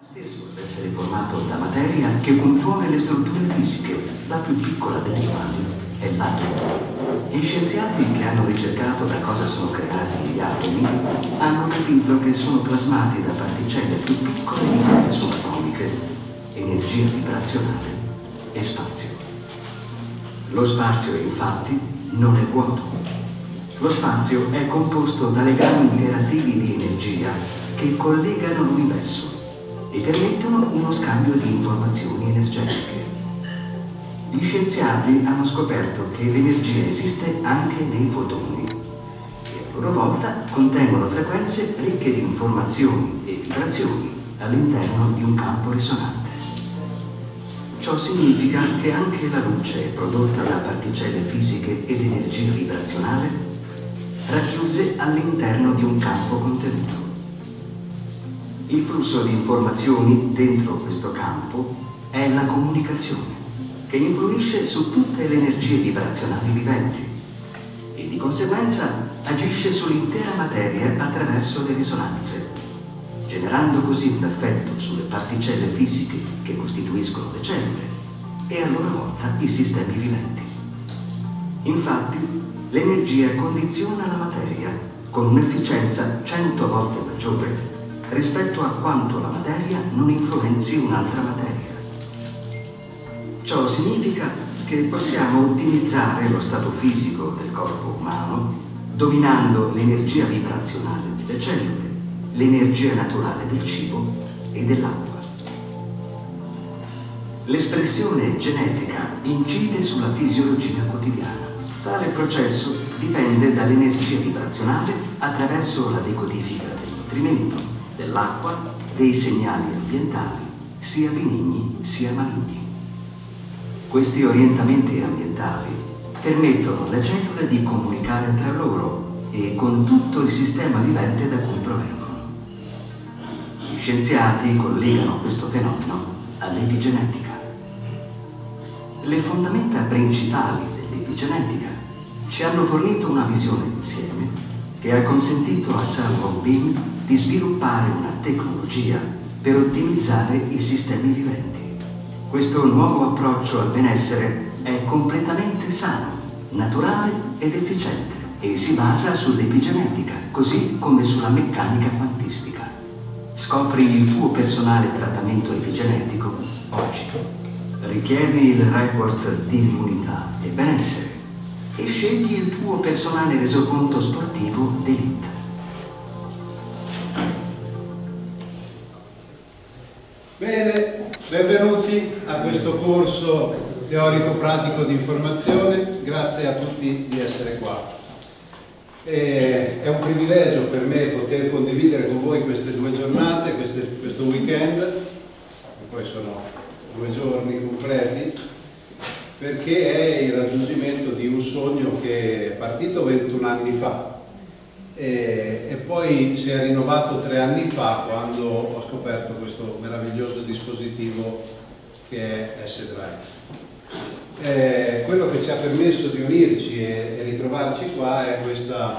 stesso deve essere formato da materia che compone le strutture fisiche, la più piccola delle quali è l'atomo. Gli scienziati che hanno ricercato da cosa sono creati gli atomi hanno capito che sono plasmati da particelle più piccole di quelle subatomiche, energia vibrazionale e spazio. Lo spazio, infatti, non è vuoto. Lo spazio è composto da legami interativi di energia che collegano l'universo e permettono uno scambio di informazioni energetiche. Gli scienziati hanno scoperto che l'energia esiste anche nei fotoni e a loro volta contengono frequenze ricche di informazioni e vibrazioni all'interno di un campo risonante. Ciò significa che anche la luce prodotta da particelle fisiche ed energia vibrazionale racchiuse all'interno di un campo contenuto. Il flusso di informazioni dentro questo campo è la comunicazione, che influisce su tutte le energie vibrazionali viventi e di conseguenza agisce sull'intera materia attraverso le risonanze, generando così un effetto sulle particelle fisiche che costituiscono le cellule e a loro volta i sistemi viventi. Infatti, l'energia condiziona la materia con un'efficienza cento volte maggiore rispetto a quanto la materia non influenzi un'altra materia. Ciò significa che possiamo ottimizzare lo stato fisico del corpo umano dominando l'energia vibrazionale delle cellule, l'energia naturale del cibo e dell'acqua. L'espressione genetica incide sulla fisiologia quotidiana. Tale processo dipende dall'energia vibrazionale attraverso la decodifica del nutrimento, dell'acqua, dei segnali ambientali, sia benigni sia maligni. Questi orientamenti ambientali permettono alle cellule di comunicare tra loro e con tutto il sistema vivente da cui provengono. Gli scienziati collegano questo fenomeno all'epigenetica. Le fondamenta principali dell'epigenetica ci hanno fornito una visione insieme che ha consentito a Salomon Bean di sviluppare una tecnologia per ottimizzare i sistemi viventi. Questo nuovo approccio al benessere è completamente sano, naturale ed efficiente e si basa sull'epigenetica, così come sulla meccanica quantistica. Scopri il tuo personale trattamento epigenetico oggi. Richiedi il report di immunità e benessere e scegli il tuo personale resoconto sportivo d'elite. Bene, benvenuti a questo corso teorico-pratico di informazione, grazie a tutti di essere qua. E è un privilegio per me poter condividere con voi queste due giornate, queste, questo weekend, poi sono due giorni completi, perché è il raggiungimento di un sogno che è partito 21 anni fa e, e, poi si è rinnovato tre anni fa quando ho scoperto questo meraviglioso dispositivo che è S-Drive. Eh, quello che ci ha permesso di unirci e, e ritrovarci qua è questa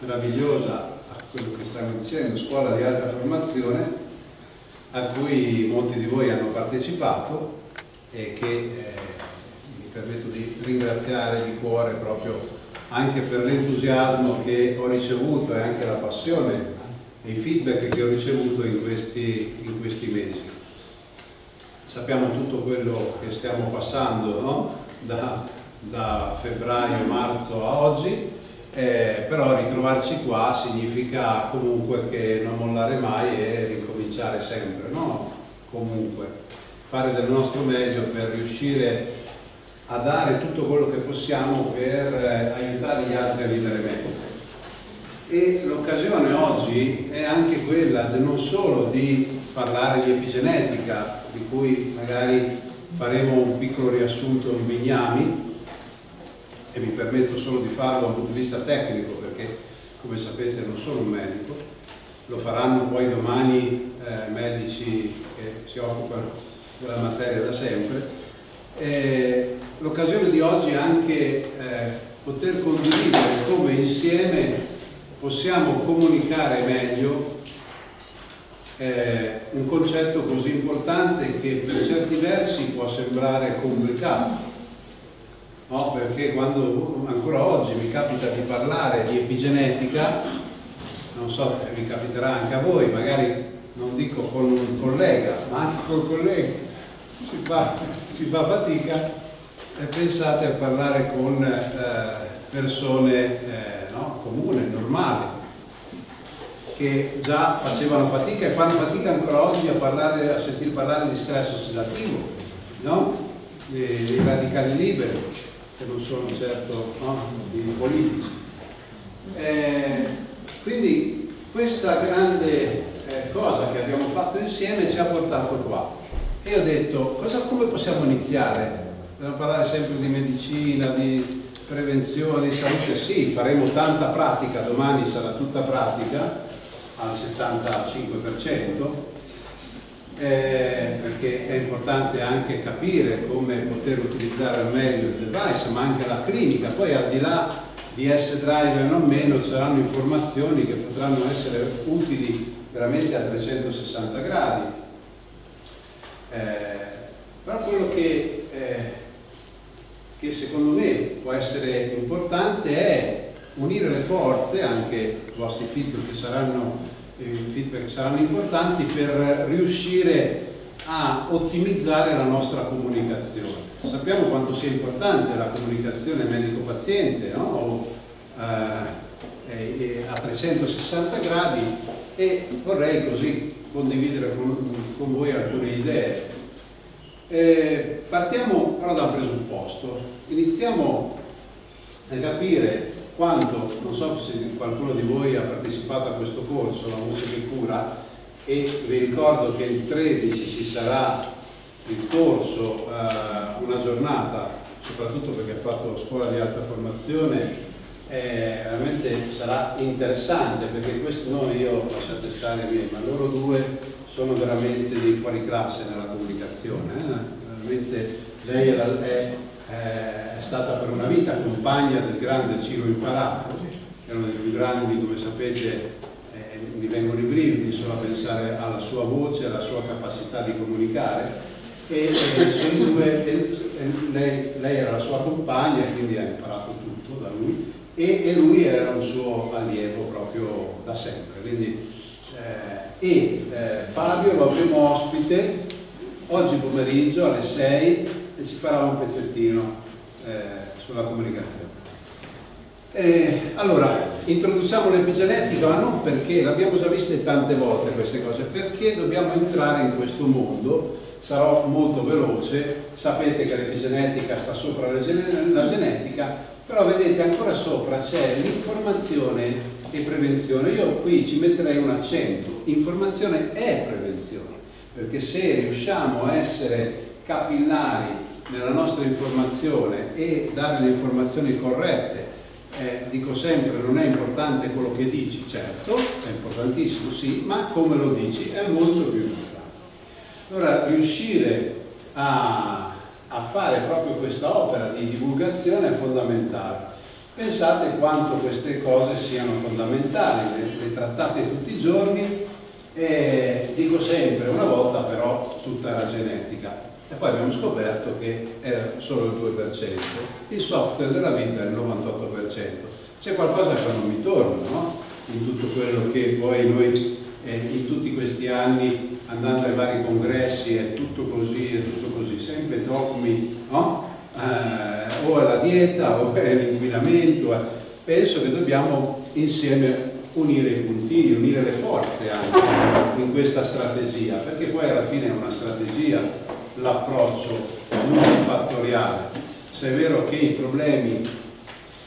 meravigliosa, quello che stiamo dicendo, scuola di alta formazione a cui molti di voi hanno partecipato e che eh, mi permetto di ringraziare di cuore proprio anche per l'entusiasmo che ho ricevuto e anche la passione e i feedback che ho ricevuto in questi, in questi mesi. Sappiamo tutto quello che stiamo passando no? da, da, febbraio, marzo a oggi, eh, però ritrovarci qua significa comunque che non mollare mai e ricominciare sempre, no? comunque fare del nostro meglio per riuscire a dare tutto quello che possiamo per eh, aiutare gli altri a vivere meglio. E l'occasione oggi è anche quella non solo di parlare di epigenetica, di cui magari faremo un piccolo riassunto in bignami, e mi permetto solo di farlo da un punto di vista tecnico, perché come sapete non sono un medico, lo faranno poi domani eh, medici che si occupano della materia da sempre. Eh, l'occasione di oggi è anche eh, poter condividere come insieme possiamo comunicare meglio eh, un concetto così importante che per certi versi può sembrare complicato. No, perché quando ancora oggi mi capita di parlare di epigenetica, non so, vi capiterà anche a voi, magari non dico con un collega, ma anche col collega si fa, si fa fatica e pensate a parlare con eh, persone eh, no, comuni, normali, che già facevano fatica e fanno fatica ancora oggi a, parlare, a sentir parlare di stress ossidativo, no? dei radicali liberi, che non sono certo no? i politici. Eh, quindi questa grande eh, cosa che abbiamo fatto insieme ci ha portato qua. E ho detto, cosa, come possiamo iniziare? Dobbiamo parlare sempre di medicina, di prevenzione, di salute? Sì, faremo tanta pratica, domani sarà tutta pratica, al 75%, eh, perché è importante anche capire come poter utilizzare al meglio il device, ma anche la clinica. Poi al di là di S-Drive o meno ci saranno informazioni che potranno essere utili veramente a 360 gradi. Eh, però quello che, eh, che secondo me può essere importante è unire le forze, anche i vostri feedback saranno, eh, feedback saranno importanti per riuscire a ottimizzare la nostra comunicazione. Sappiamo quanto sia importante la comunicazione medico-paziente, no? o, eh, a 360 gradi e vorrei così condividere con, con voi alcune idee. Eh, partiamo però da un presupposto, iniziamo a capire quando, non so se qualcuno di voi ha partecipato a questo corso, la voce che cura, e vi ricordo che il 13 ci sarà il corso, eh, una giornata, soprattutto perché ha fatto scuola di alta formazione, eh, veramente sarà interessante perché questo noi io lasciate stare me, ma loro due sono veramente dei fuori classe nella comunicazione, eh? veramente lei è, è eh, è stata per una vita compagna del grande Ciro Imparato, che è uno dei più grandi, come sapete, eh, mi vengono i brividi solo a pensare alla sua voce, alla sua capacità di comunicare, e eh, due, lei, lei, era la sua compagna e quindi ha imparato tutto da lui, e, e lui era un suo allievo proprio da sempre. Quindi, eh, e eh, Fabio lo avremo ospite oggi pomeriggio alle 6 e ci farà un pezzettino eh, sulla comunicazione. Eh, allora, introduciamo l'epigenetica, non perché, l'abbiamo già viste tante volte queste cose, perché dobbiamo entrare in questo mondo, sarò molto veloce, sapete che l'epigenetica sta sopra la genetica, però vedete ancora sopra c'è l'informazione e prevenzione. Io qui ci metterei un accento, informazione è prevenzione, perché se riusciamo a essere capillari nella nostra informazione e dare le informazioni corrette. Eh, dico sempre, non è importante quello che dici, certo, è importantissimo, sì, ma come lo dici è molto più importante. Allora, riuscire a, a fare proprio questa opera di divulgazione è fondamentale. Pensate quanto queste cose siano fondamentali, le, le trattate tutti i giorni, e dico sempre, una volta però tutta era genetica, e poi abbiamo scoperto che era solo il 2%, il software della vita è il 98%. C'è qualcosa che non mi torna, no? In tutto quello che poi noi eh, in tutti questi anni andando ai vari congressi è tutto così, è tutto così, sempre dogmi, no? Eh, o è la dieta o è l'inquinamento. Penso che dobbiamo insieme unire i puntini, unire le forze anche in questa strategia, perché poi alla fine è una strategia l'approccio multifattoriale. Se è vero che i problemi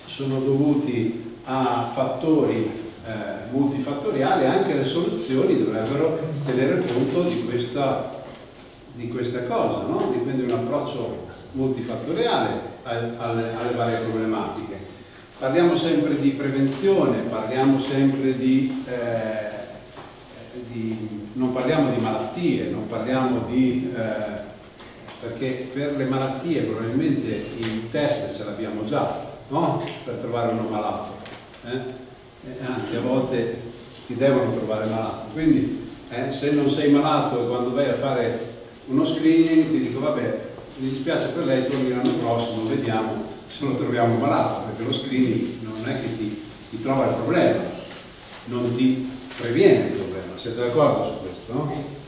sono dovuti a fattori eh, multifattoriali, anche le soluzioni dovrebbero tenere conto di questa, di questa cosa, no? di un approccio multifattoriale alle, alle, varie problematiche. Parliamo sempre di prevenzione, parliamo sempre di, eh, di non parliamo di malattie, non parliamo di eh, perché per le malattie probabilmente il test ce l'abbiamo già, no? Per trovare uno malato. Eh? Anzi, a volte ti devono trovare malato. Quindi eh, se non sei malato e quando vai a fare uno screening ti dico vabbè, mi dispiace per lei, torni l'anno prossimo, vediamo se lo troviamo malato, perché lo screening non è che ti, ti trova il problema, non ti previene il problema, siete d'accordo su questo? No?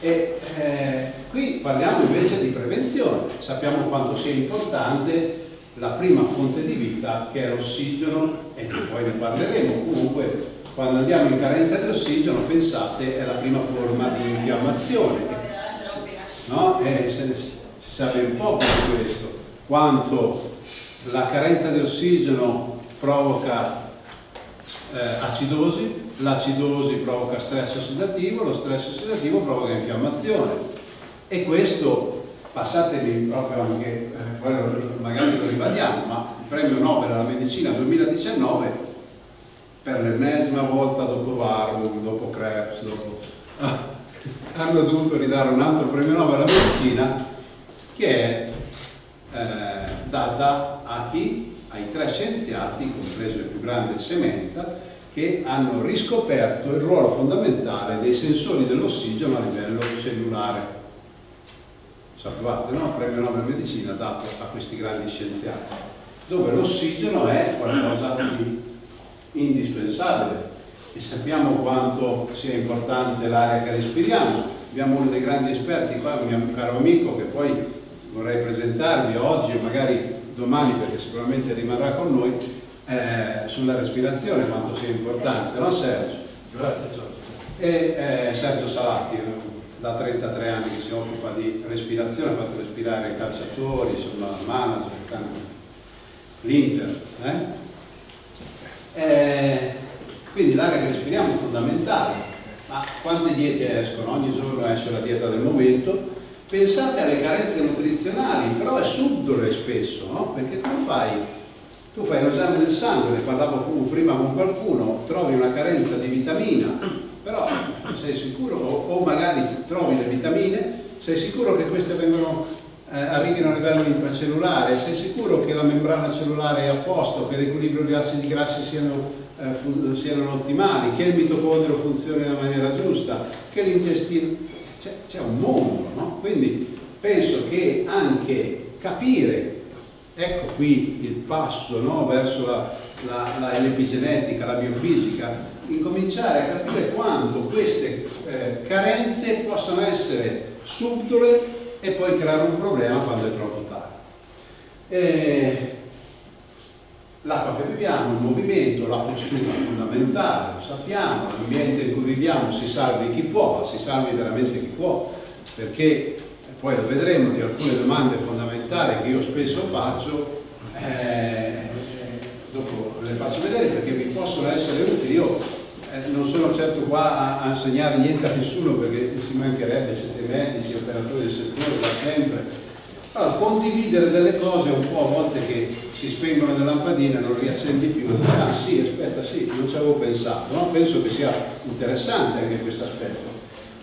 E eh, qui parliamo invece di prevenzione, sappiamo quanto sia importante la prima fonte di vita che è l'ossigeno e poi ne parleremo comunque quando andiamo in carenza di ossigeno pensate è la prima forma di infiammazione no? e se ne, si sa ben poco di questo quanto la carenza di ossigeno provoca eh, acidosi l'acidosi provoca stress ossidativo, lo stress ossidativo provoca infiammazione e questo, passatemi proprio anche, eh, magari lo ribadiamo, ma il premio Nobel alla medicina 2019 per l'ennesima volta dopo Warburg, dopo Krebs, dopo... Hanno dovuto ridare un altro premio Nobel alla medicina che è eh, data a chi? Ai tre scienziati, compreso il più grande Semenza, che hanno riscoperto il ruolo fondamentale dei sensori dell'ossigeno a livello cellulare. Sapevate, no? Premio Nobel Medicina dato a questi grandi scienziati, dove l'ossigeno è qualcosa di indispensabile e sappiamo quanto sia importante l'aria che respiriamo. Abbiamo uno dei grandi esperti qua, un mio caro amico che poi vorrei presentarvi oggi o magari domani perché sicuramente rimarrà con noi, eh, sulla respirazione, quanto sia importante, no Sergio? Grazie Giorgio. E eh, Sergio Salati, da 33 anni che si occupa di respirazione, ha fatto respirare i calciatori, insomma, manager, l'Inter. Eh? Quindi l'aria che respiriamo è fondamentale, ma quante diete escono? Ogni giorno esce la dieta del momento. Pensate alle carenze nutrizionali, però è subdole spesso, no? Perché tu fai tu fai un esame del sangue, ne parlavo prima con qualcuno, trovi una carenza di vitamina, però sei sicuro, o, o magari trovi le vitamine, sei sicuro che queste vengono, eh, arrivino a livello intracellulare, sei sicuro che la membrana cellulare è a posto, che l'equilibrio di acidi grassi siano, eh, siano ottimali, che il mitocondrio funzioni nella maniera giusta, che l'intestino... C'è un mondo, no? Quindi penso che anche capire Ecco qui il passo no, verso la, la, la, l'epigenetica, la biofisica, incominciare a capire quanto queste eh, carenze possono essere subdole e poi creare un problema quando è troppo tardi. Eh, l'acqua che beviamo, il movimento, la postura è fondamentale, lo sappiamo, l'ambiente in cui viviamo si salvi chi può, ma si salvi veramente chi può, perché poi lo vedremo di alcune domande fondamentali che io spesso faccio, eh, dopo le faccio vedere perché mi possono essere utili. Io eh, non sono certo qua a, a, insegnare niente a nessuno perché ci mancherebbe, siete medici, operatori del settore, da sempre. Allora, condividere delle cose un po' a volte che si spengono le lampadine, non riaccendi più, e ah sì, aspetta, sì, non ci avevo pensato, no? penso che sia interessante anche questo aspetto.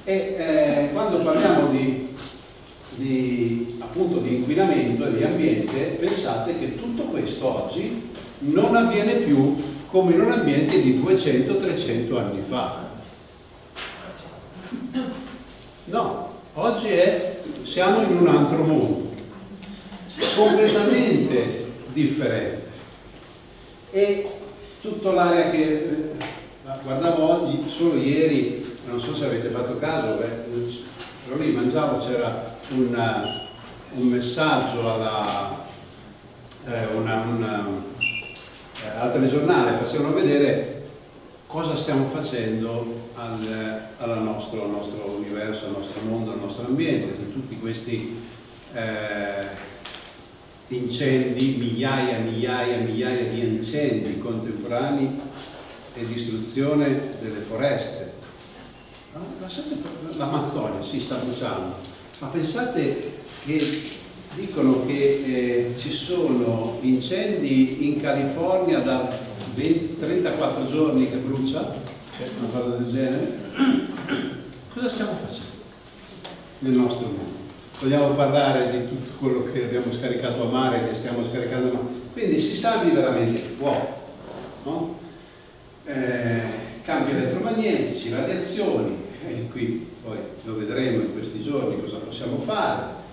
E eh, quando parliamo di di, appunto, di inquinamento e di ambiente, pensate che tutto questo oggi non avviene più come in un ambiente di 200-300 anni fa. No, oggi è, siamo in un altro mondo, completamente differente. E tutta l'area che eh, guardavo oggi, solo ieri, non so se avete fatto caso, ero lì, mangiavo, c'era un, un messaggio alla, eh, una, una, eh, al telegiornale, facevano vedere cosa stiamo facendo al, al, nostro, al, nostro, universo, al nostro mondo, al nostro ambiente, di tutti questi eh, incendi, migliaia, migliaia, migliaia di incendi contemporanei e distruzione delle foreste. L'Amazzonia si sta bruciando, ma pensate che dicono che eh, ci sono incendi in California da 20, 34 giorni che brucia, una cosa del genere. Cosa stiamo facendo nel nostro mondo? Vogliamo parlare di tutto quello che abbiamo scaricato a mare, che stiamo scaricando a mare. Quindi si salvi veramente chi può. No? Eh, cambi elettromagnetici, radiazioni, e qui poi lo vedremo in questi giorni cosa possiamo fare.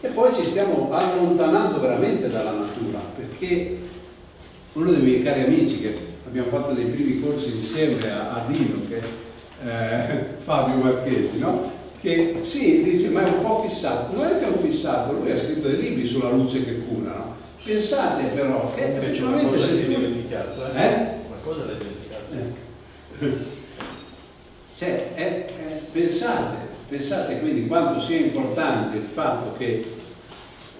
E poi ci stiamo allontanando veramente dalla natura, perché uno dei miei cari amici che abbiamo fatto dei primi corsi insieme a, a Dino, che, eh, Fabio Marchesi, no? Che sì, dice, ma è un po' fissato. Non è che è un fissato, lui ha scritto dei libri sulla luce che cura, no? Pensate però che effettivamente se tu... dimenticato, eh? eh? Qualcosa l'hai dimenticato. Eh. Cioè, eh, eh, pensate, pensate quindi quanto sia importante il fatto che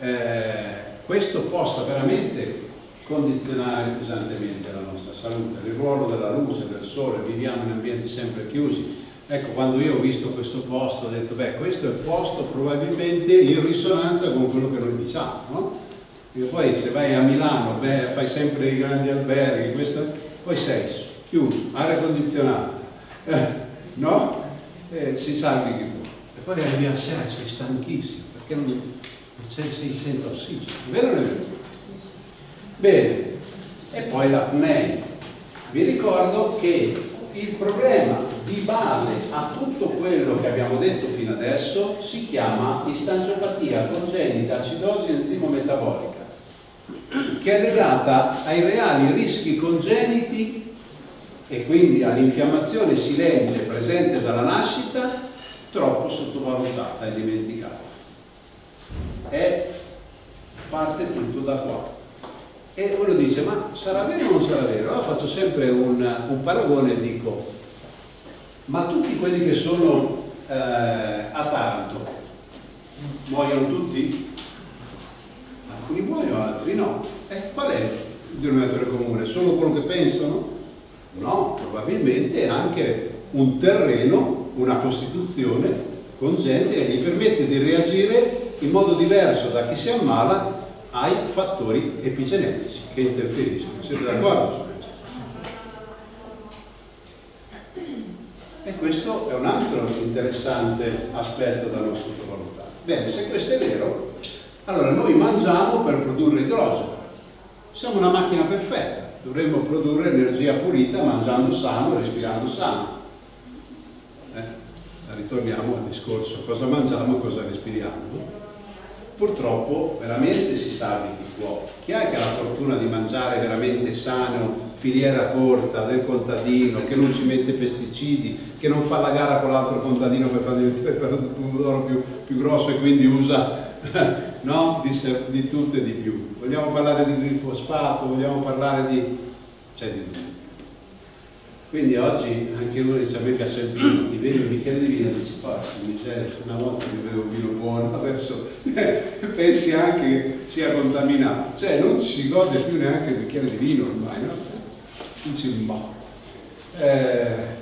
eh, questo possa veramente condizionare pesantemente la nostra salute, il ruolo della luce, del sole, viviamo in ambienti sempre chiusi. Ecco, quando io ho visto questo posto ho detto, beh, questo è il posto probabilmente in risonanza con quello che noi diciamo, no? E poi se vai a Milano, beh, fai sempre i grandi alberghi, questo, poi sei chiuso, aria condizionata, eh, no? Eh, si salvi chi può. E poi arrivi a sera sei stanchissimo, perché non, sei, sei senza ossigeno, vero o non è vero? Bene, e poi l'apnea. Vi ricordo che il problema di base a tutto quello che abbiamo detto fino adesso si chiama istangiopatia congenita acidosi enzimo-metabolica, che è legata ai reali rischi congeniti e quindi all'infiammazione silente presente dalla nascita, troppo sottovalutata e dimenticata. E parte tutto da qua. E uno dice, ma sarà vero o non sarà vero? Allora faccio sempre un, un paragone e dico, ma tutti quelli che sono eh, a Taranto muoiono tutti? Alcuni muoiono, altri no. E qual è il denominatore comune? Solo quello che pensano? No, probabilmente anche un terreno, una costituzione congenita che gli permette di reagire in modo diverso da chi si ammala ai fattori epigenetici che interferiscono. Siete d'accordo su questo? E questo è un altro interessante aspetto da non sottovalutare. Bene, se questo è vero, allora noi mangiamo per produrre idrogeno. Siamo una macchina perfetta, dovremmo produrre energia pulita mangiando sano e respirando sano. Eh? Ritorniamo al discorso cosa mangiamo e cosa respiriamo purtroppo veramente si salvi chi può. Chi è che ha la fortuna di mangiare veramente sano, filiera corta, del contadino, che non ci mette pesticidi, che non fa la gara con l'altro contadino per far diventare il pomodoro più, più grosso e quindi usa no? di, di, tutto e di più. Vogliamo parlare di glifosfato, vogliamo parlare di... c'è di tutto. Quindi oggi anche uno dice a me piace il vino, ti bevi un bicchiere di vino e dici porca miseria, una volta mi bevo un vino buono, adesso pensi anche che sia contaminato. Cioè non si gode più neanche il bicchiere di vino ormai, no? Dici ma. Eh,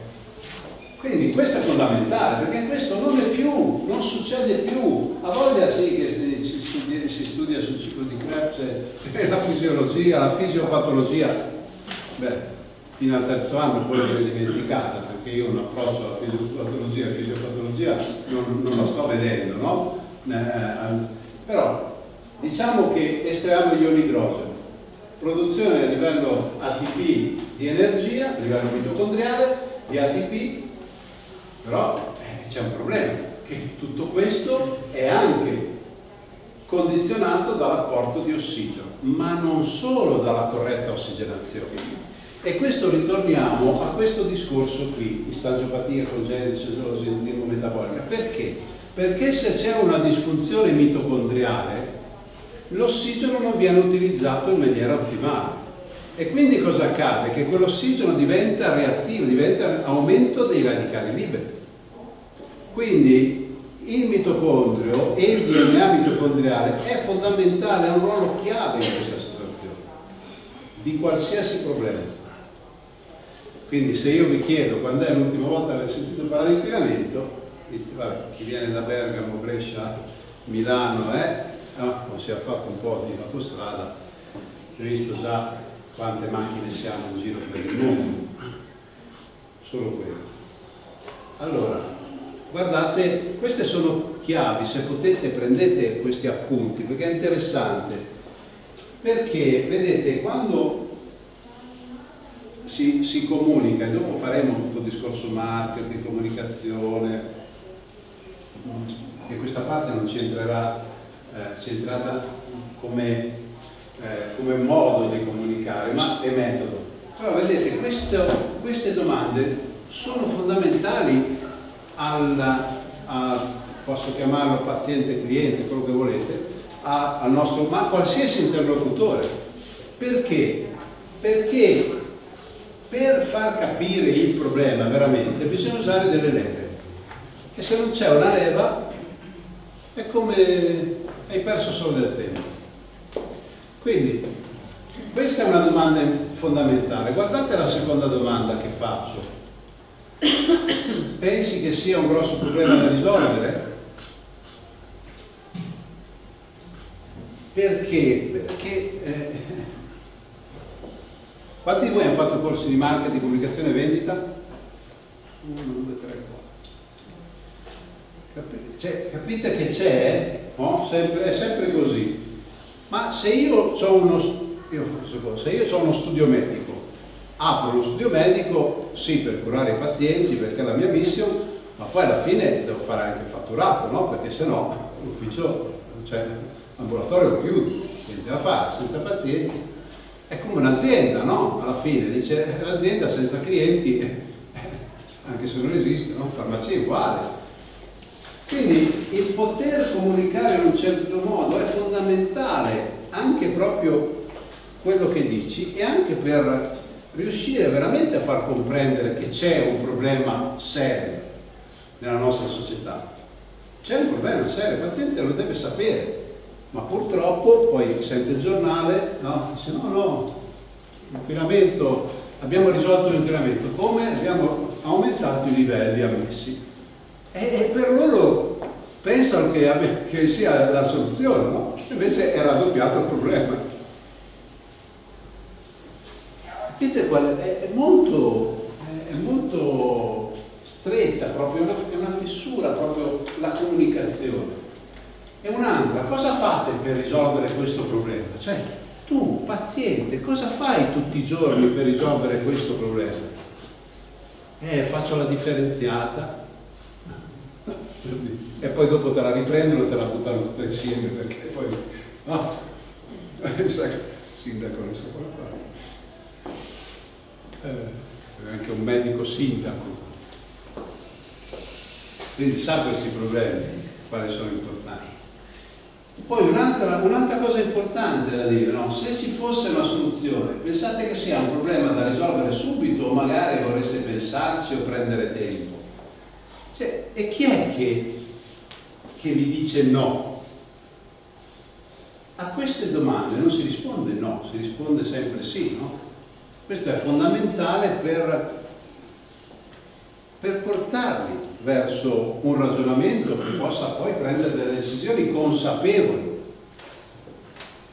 quindi questo è fondamentale, perché questo non è più, non succede più. A voglia sì che si, si, si studia sul ciclo di Krebs, la fisiologia, la fisiopatologia. Beh, fino al terzo anno poi l'ho dimenticata perché io un approccio alla fisiopatologia e fisiopatologia non, non lo sto vedendo, no? Eh, però diciamo che estraiamo gli ioni idrogeno, produzione a livello ATP di energia, a livello mitocondriale di ATP, però eh, c'è un problema, che tutto questo è anche condizionato dall'apporto di ossigeno, ma non solo dalla corretta ossigenazione, e questo ritorniamo a questo discorso qui, istagiopatia congenita, cesosi, enzimo metabolica. Perché? Perché se c'è una disfunzione mitocondriale, l'ossigeno non viene utilizzato in maniera ottimale. E quindi cosa accade? Che quell'ossigeno diventa reattivo, diventa aumento dei radicali liberi. Quindi il mitocondrio e il DNA mitocondriale è fondamentale, ha un ruolo chiave in questa situazione, di qualsiasi problema. Quindi se io vi chiedo quando è l'ultima volta che avete sentito parlare di inquinamento, chi viene da Bergamo, Brescia, Milano, eh, no, si è fatto un po' di autostrada, ho visto già quante macchine siamo in giro per il mondo, solo quello. Allora, guardate, queste sono chiavi, se potete prendete questi appunti, perché è interessante, perché vedete quando si, si, comunica e dopo faremo tutto il discorso marketing, comunicazione, che questa parte non c'entrerà, eh, c'entrata come, eh, come modo di comunicare, ma è metodo. Però vedete, questo, queste domande sono fondamentali al, a, posso chiamarlo paziente, cliente, quello che volete, a, al nostro, ma qualsiasi interlocutore. Perché? Perché per far capire il problema veramente bisogna usare delle leve. E se non c'è una leva è come hai perso solo del tempo. Quindi, questa è una domanda fondamentale. Guardate la seconda domanda che faccio. Pensi che sia un grosso problema da risolvere? Perché? Perché eh, quanti di voi hanno fatto corsi di marketing, comunicazione e vendita? Uno, due, tre, quattro. Capite, cioè, capite che c'è? No? Sempre, è sempre così. Ma se io ho uno, io, ho uno studio medico, apro lo studio medico, sì, per curare i pazienti, perché è la mia mission, ma poi alla fine devo fare anche fatturato, no? Perché se no l'ufficio, cioè l'ambulatorio lo chiudo, niente da fare, senza pazienti è come un'azienda, no? Alla fine dice l'azienda senza clienti, anche se non esiste, no? Farmacia è uguale. Quindi il poter comunicare in un certo modo è fondamentale anche proprio quello che dici e anche per riuscire veramente a far comprendere che c'è un problema serio nella nostra società. C'è un problema serio, il paziente lo deve sapere ma purtroppo poi sente il giornale, no? dice no, no, l'inquinamento, abbiamo risolto l'inquinamento, come? Abbiamo aumentato i livelli ammessi. E, per loro pensano che, che, sia la soluzione, no? Invece è raddoppiato il problema. Capite qual è? È molto, è molto stretta, proprio, è una, è una fissura proprio la comunicazione. E un'altra, cosa fate per risolvere questo problema? Cioè, tu, paziente, cosa fai tutti i giorni per risolvere questo problema? Eh, faccio la differenziata. E poi dopo te la riprendono e te la buttano tutta insieme perché poi... No, il sindaco non sa come fare. Eh, anche un medico sindaco. Quindi sa questi problemi, quali sono importanti. Poi un'altra, un cosa importante da dire, no? se ci fosse una soluzione, pensate che sia un problema da risolvere subito o magari vorreste pensarci o prendere tempo? E chi è che, che vi dice no? A queste domande non si risponde no, si risponde sempre sì, no? Questo è fondamentale per, per portarli verso un ragionamento che possa poi prendere delle decisioni consapevoli.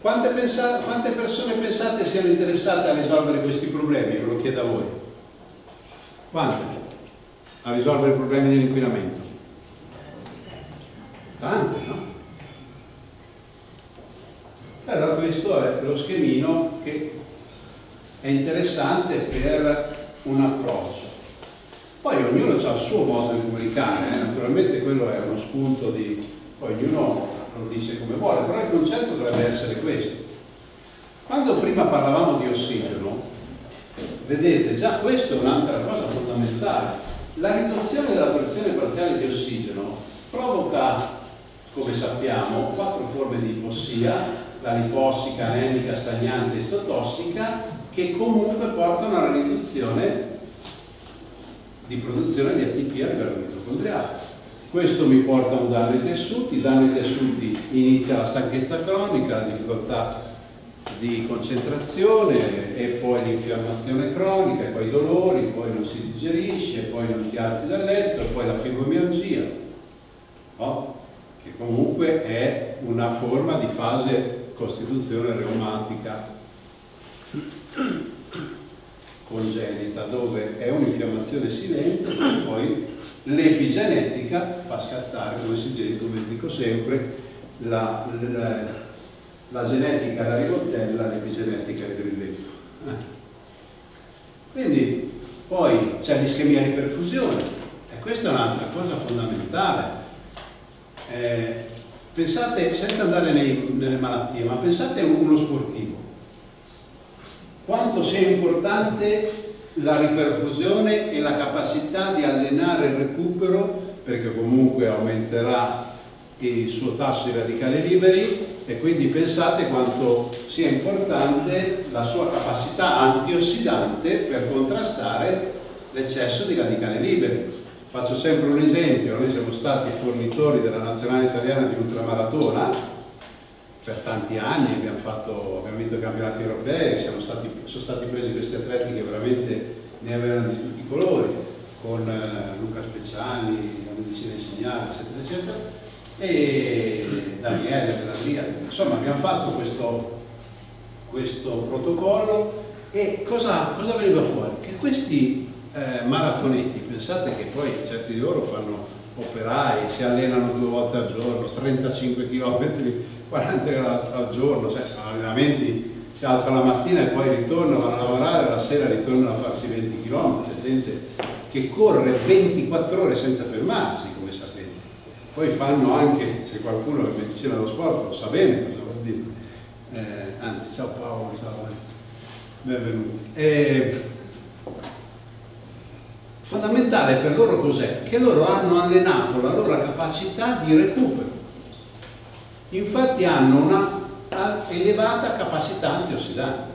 Quante, pensate, quante persone pensate siano interessate a risolvere questi problemi? Ve lo chiedo a voi. Quante? A risolvere i problemi dell'inquinamento? Tante, no? Allora questo è lo schemino che è interessante per un approccio. Poi ognuno ha il suo modo di comunicare, eh? naturalmente quello è uno spunto di... poi ognuno lo dice come vuole, però il concetto dovrebbe essere questo. Quando prima parlavamo di ossigeno, vedete, già questa è un'altra cosa fondamentale. La riduzione della pressione parziale di ossigeno provoca, come sappiamo, quattro forme di ipossia, la lipossica, anemica, stagnante e istotossica, che comunque portano alla riduzione di produzione di ATP a livello mitocondriale. Questo mi porta a un danno ai tessuti, danno ai tessuti inizia la stanchezza cronica, la difficoltà di concentrazione e poi l'infiammazione cronica, poi i dolori, poi non si digerisce, poi non ti alzi dal letto, poi la fibromialgia, no? che comunque è una forma di fase costituzione reumatica congenita dove è un'infiammazione silente e poi l'epigenetica fa scattare, come, si dice, come dico sempre, la, la, la genetica da rivoltella, l'epigenetica del grilletto. Quindi poi c'è l'ischemia di perfusione e questa è un'altra cosa fondamentale. Eh, pensate, senza andare nei, nelle malattie, ma pensate a uno sportivo. Quanto sia importante la riperfusione e la capacità di allenare il recupero perché comunque aumenterà il suo tasso di radicali liberi e quindi pensate quanto sia importante la sua capacità antiossidante per contrastare l'eccesso di radicali liberi. Faccio sempre un esempio, noi siamo stati fornitori della nazionale italiana di ultramaratona per tanti anni, abbiamo, fatto, abbiamo vinto i campionati europei, stati, sono stati presi questi atleti che veramente ne avevano di tutti i colori, con eh, Luca Speciali, la medicina insegnale, eccetera, eccetera, e Daniele della Insomma, abbiamo fatto questo, questo protocollo e cosa, cosa, veniva fuori? Che questi eh, maratonetti, pensate che poi certi di loro fanno operai, si allenano due volte al giorno, 35 km, 40 al giorno, cioè sono allenamenti, si alza la mattina e poi ritornano, a lavorare, la sera ritornano a farsi 20 km, c'è gente che corre 24 ore senza fermarsi. Poi fanno anche, se qualcuno che medicina dello sport lo sa bene cosa vuol dire. Eh, anzi, ciao Paolo, ciao, benvenuti. Eh, fondamentale per loro cos'è? Che loro hanno allenato la loro capacità di recupero. Infatti hanno una elevata capacità antiossidante.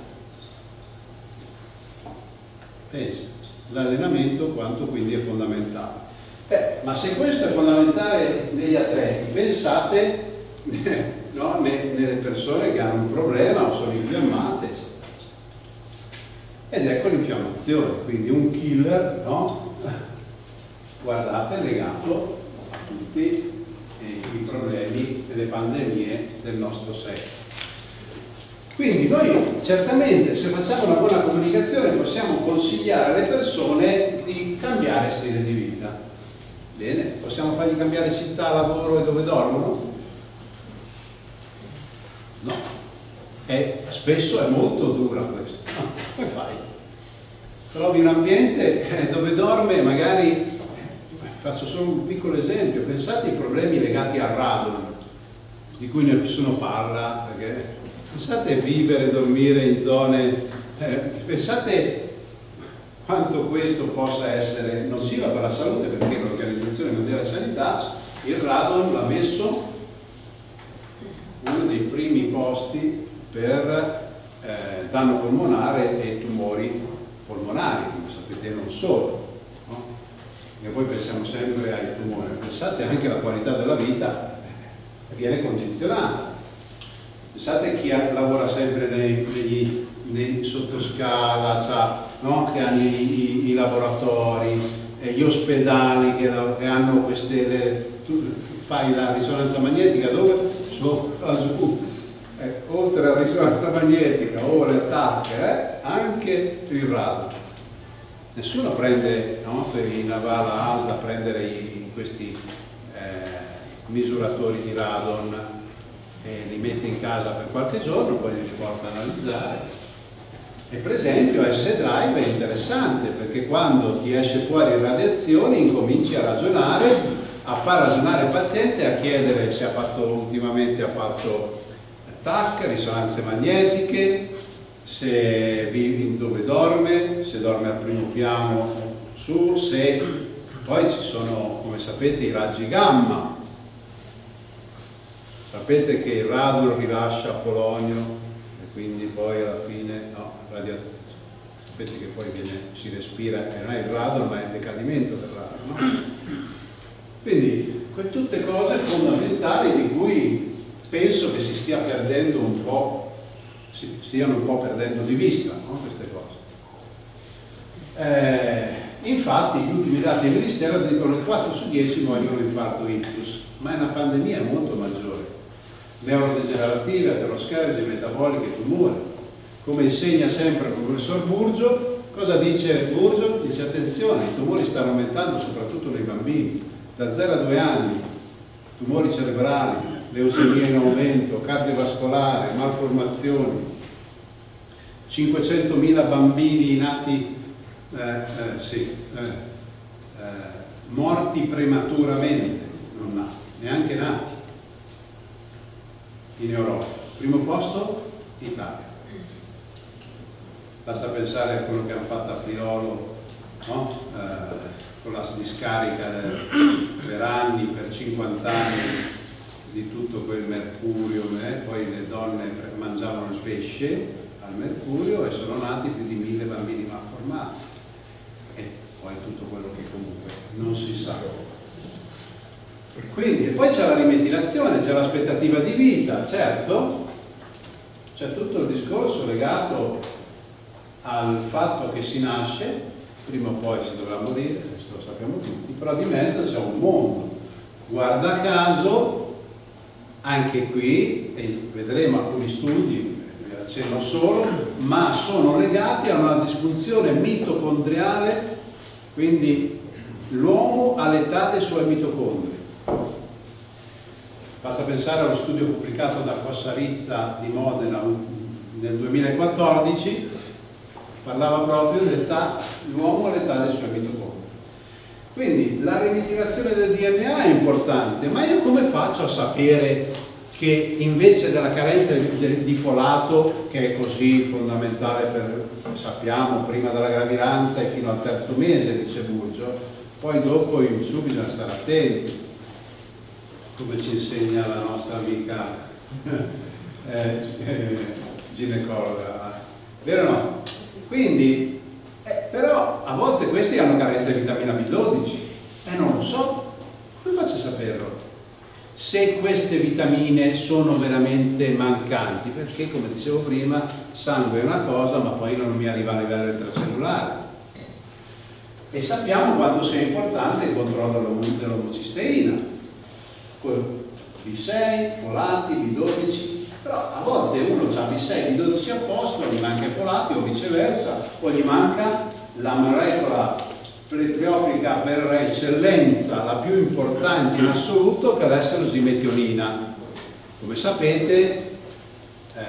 Pensa l'allenamento quanto quindi è fondamentale. Eh, ma se questo è fondamentale negli atleti, pensate no, nelle persone che hanno un problema o sono infiammate, ed ecco l'infiammazione, quindi un killer, no? guardate, legato a tutti i problemi e le pandemie del nostro secolo. Quindi noi certamente se facciamo una buona comunicazione possiamo consigliare alle persone di cambiare stile di vita. Bene, possiamo fargli cambiare città, lavoro e dove dormono? No. E spesso è molto dura questo. No, come fai? Trovi un ambiente eh, dove dorme, magari, eh, faccio solo un piccolo esempio, pensate ai problemi legati al radon, di cui nessuno parla, perché Pensate a vivere, dormire in zone, eh, pensate quanto questo possa essere nocivo per la salute perché l'Organizzazione Mondiale della Sanità il radon l'ha messo uno dei primi posti per eh, danno polmonare e tumori polmonari, come sapete non solo. No? E poi pensiamo sempre ai tumori, pensate anche alla qualità della vita viene condizionata Pensate chi lavora sempre nei, negli, nei sottoscala, cioè, no? che hanno i, i, i laboratori, eh, gli ospedali che, hanno queste... Le, tu fai la risonanza magnetica dove? Sopra su. Eh, oltre alla risonanza magnetica o le tacche, eh, anche il radar. Nessuno prende, no? per i navala ASL a prendere i, questi eh, misuratori di radon e li mette in casa per qualche giorno, poi li riporta a analizzare. E per esempio S-Drive è interessante perché quando ti esce fuori radiazioni incominci a ragionare, a far ragionare il paziente, a chiedere se ha fatto ultimamente ha fatto TAC, risonanze magnetiche, se vive dove dorme, se dorme al primo piano su, se poi ci sono, come sapete, i raggi gamma. Sapete che il radon rilascia polonio e quindi poi alla fine, no, radio, sapete che poi viene, si respira, e non è il radon ma è il decadimento del radon. No? Quindi tutte cose fondamentali di cui penso che si stia perdendo un po', si stiano un po' perdendo di vista no? queste cose. Eh, infatti gli ultimi dati del Ministero dicono che 4 su 10 muoiono infarto ictus, ma è una pandemia molto maggiore neurodegenerative, aterosclerosi, metaboliche, tumori. Come insegna sempre il professor Burgio, cosa dice Burgio? Dice attenzione, i tumori stanno aumentando soprattutto nei bambini, da 0 a 2 anni, tumori cerebrali, leucemia in aumento, cardiovascolare, malformazioni, 500.000 bambini nati eh, eh, sì, eh, eh, morti prematuramente, non nati, neanche nati in Europa. Primo posto, Italia. Basta pensare a quello che hanno fatto a Priolo, no? eh, con la discarica per anni, per 50 anni di tutto quel mercurio, eh? poi le donne mangiavano il pesce al mercurio e sono nati più di mille bambini malformati e poi tutto quello che comunque non si sa. Quindi, e poi c'è la rimetilazione, c'è l'aspettativa di vita, certo, c'è tutto il discorso legato al fatto che si nasce, prima o poi si dovrà morire, questo lo sappiamo tutti, però di mezzo c'è un mondo. Guarda caso, anche qui, e vedremo alcuni studi, vi accenno solo, ma sono legati a una disfunzione mitocondriale, quindi l'uomo ha l'età dei suoi mitocondri. Basta pensare allo studio pubblicato da Quassarizza di Modena nel 2014, parlava proprio dell'età, l'uomo all'età dei suoi mitocondri. Quindi la rimitigazione del DNA è importante, ma io come faccio a sapere che invece della carenza di folato, che è così fondamentale per, sappiamo, prima della gravidanza e fino al terzo mese, dice Burgio, poi dopo in su bisogna stare attenti come ci insegna la nostra amica eh, eh, ginecologa, vero o no? Quindi, eh, però a volte questi hanno carenza di vitamina B12 e non lo so, come faccio a saperlo? Se queste vitamine sono veramente mancanti, perché come dicevo prima, sangue è una cosa, ma poi non mi arriva a livello intracellulare. E sappiamo quanto sia importante il controllo dell'omocisteina B6, folati, B12, però a volte uno ha B6, B12 a posto, gli manca i folati o viceversa, o gli manca la molecola pletriopica per eccellenza, la più importante in assoluto, che è l'esserosimetionina. Come sapete eh,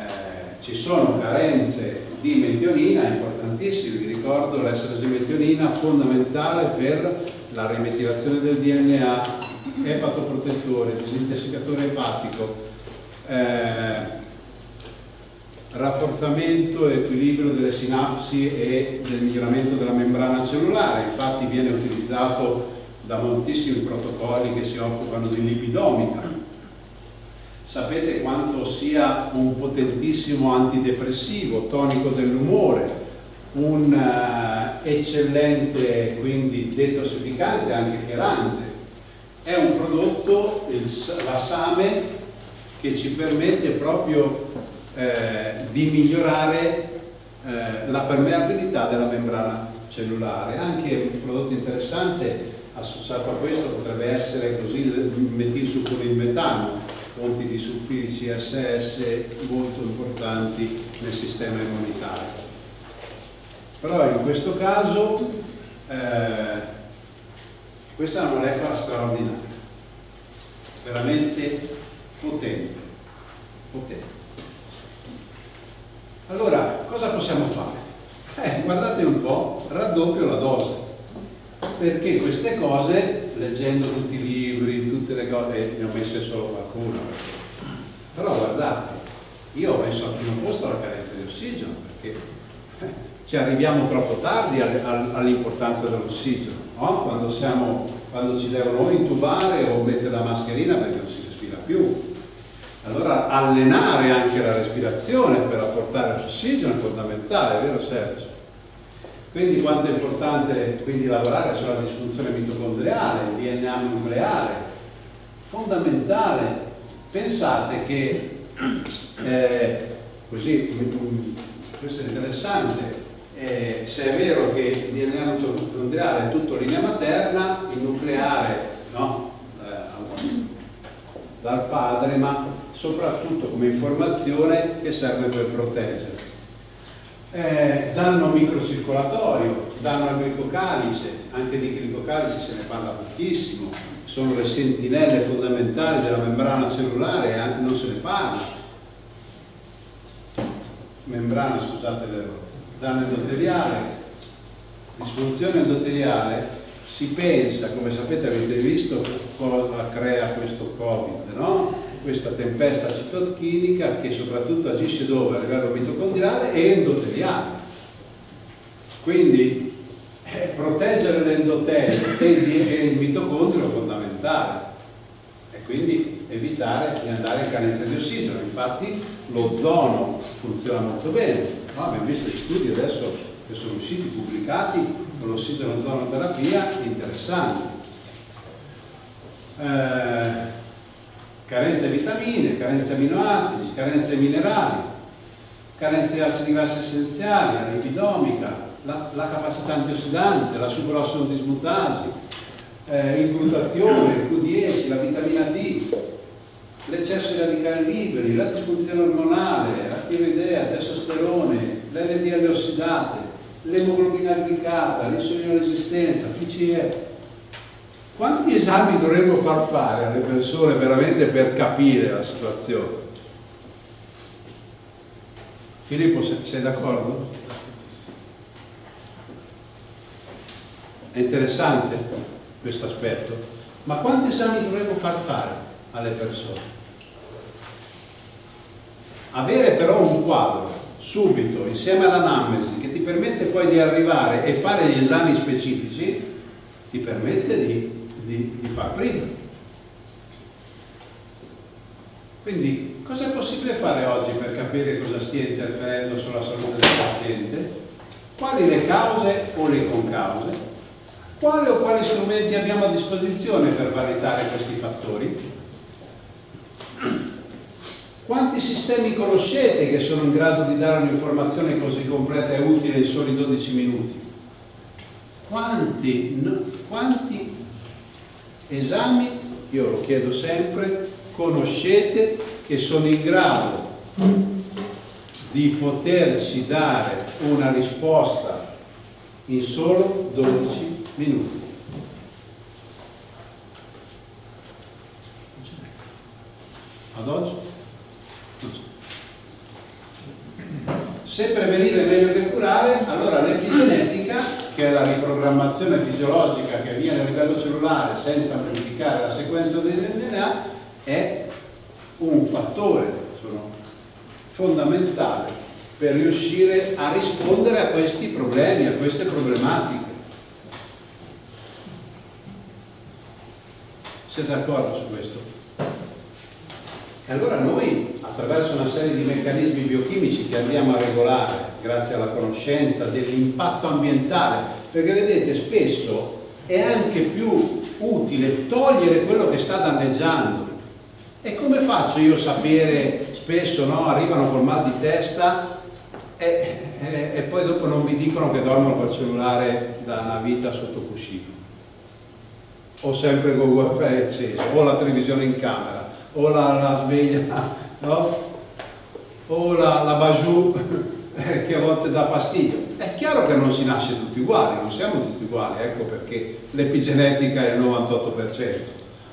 ci sono carenze di metionina importantissime, vi ricordo l'esserosimetionina fondamentale per la rimetilazione del DNA epatoprotettore, disintossicatore epatico, eh, rafforzamento e equilibrio delle sinapsi e del miglioramento della membrana cellulare, infatti viene utilizzato da moltissimi protocolli che si occupano di lipidomica. Sapete quanto sia un potentissimo antidepressivo, tonico dell'umore, un uh, eccellente quindi detossificante, anche chelante, è un prodotto, il, la Same, che ci permette proprio eh, di migliorare eh, la permeabilità della membrana cellulare. Anche un prodotto interessante associato a questo potrebbe essere così il metilsulfonilmetano, fonti di sulfidi CSS molto importanti nel sistema immunitario. Però in questo caso eh, questa è una molecola straordinaria, veramente potente, potente. Allora, cosa possiamo fare? Eh, guardate un po', raddoppio la dose, perché queste cose, leggendo tutti i libri, tutte le cose, eh, ne ho messe solo qualcuna, però guardate, io ho messo al primo posto la carenza di ossigeno, perché eh, ci arriviamo troppo tardi all'importanza dell'ossigeno no? quando, quando ci devono intubare o mettere la mascherina perché non si respira più. Allora allenare anche la respirazione per apportare l'ossigeno è fondamentale, è vero Sergio? Quindi quanto è importante quindi, lavorare sulla disfunzione mitocondriale, il DNA nucleare, fondamentale. Pensate che, eh, così, questo è interessante, eh, se è vero che il DNA mitocondriale è tutto linea materna, il nucleare no, eh, dal padre, ma soprattutto come informazione che serve per proteggere. Eh, danno microcircolatorio, danno al glicocalice, anche di glicocalice se ne parla pochissimo, sono le sentinelle fondamentali della membrana cellulare, eh, non se ne parla. Membrana, scusate l'errore danno endoteliale, disfunzione endoteliale si pensa, come sapete avete visto cosa crea questo Covid, no? Questa tempesta citochinica che soprattutto agisce dove? A livello mitocondriale e endoteliale. Quindi eh, proteggere l'endotelio e il mitocondrio è fondamentale e quindi evitare di andare in carenza di ossigeno. Infatti l'ozono funziona molto bene, no? abbiamo visto gli studi adesso che sono usciti, pubblicati con l'ossigeno-ozonoterapia interessanti. Eh, carenza di vitamine, carenza di aminoacidi, carenza di minerali, carenza di acidi grassi essenziali, la lipidomica, la, la capacità antiossidante, la superossidismutasi, eh, il glutatione, il Q10, la vitamina D, l'eccesso di radicali liberi, la disfunzione ormonale, la tiroidea, il testosterone, l'LDL ossidate, l'emoglobina glicata, l'insulinoresistenza, PCE. Quanti esami dovremmo far fare alle persone veramente per capire la situazione? Filippo, sei d'accordo? È interessante questo aspetto, ma quanti esami dovremmo far fare alle persone? Avere però un quadro subito, insieme all'anamnesi, che ti permette poi di arrivare e fare gli esami specifici, ti permette di, di, di far prima. Quindi cosa è possibile fare oggi per capire cosa stia interferendo sulla salute del paziente? Quali le cause o le concause? Quali o quali strumenti abbiamo a disposizione per validare questi fattori? Quanti sistemi conoscete che sono in grado di dare un'informazione così completa e utile in soli 12 minuti? Quanti, no, quanti esami, io lo chiedo sempre, conoscete che sono in grado di poterci dare una risposta in solo 12 minuti? Ad oggi? Se prevenire è meglio che curare, allora l'epigenetica, che è la riprogrammazione fisiologica che avviene a livello cellulare senza modificare la sequenza del DNA, è un fattore sono, fondamentale per riuscire a rispondere a questi problemi, a queste problematiche. Siete d'accordo su questo? E allora noi, attraverso una serie di meccanismi biochimici che andiamo a regolare, grazie alla conoscenza dell'impatto ambientale, perché vedete, spesso è anche più utile togliere quello che sta danneggiando. E come faccio io a sapere, spesso no, arrivano col mal di testa e, e, e poi dopo non mi dicono che dormono col cellulare da una vita sotto cuscino? o sempre con il wifi acceso, o la televisione in camera, o la, la sveglia, no? o la, la bajou che a volte dà fastidio. È chiaro che non si nasce tutti uguali, non siamo tutti uguali, ecco perché l'epigenetica è il 98%,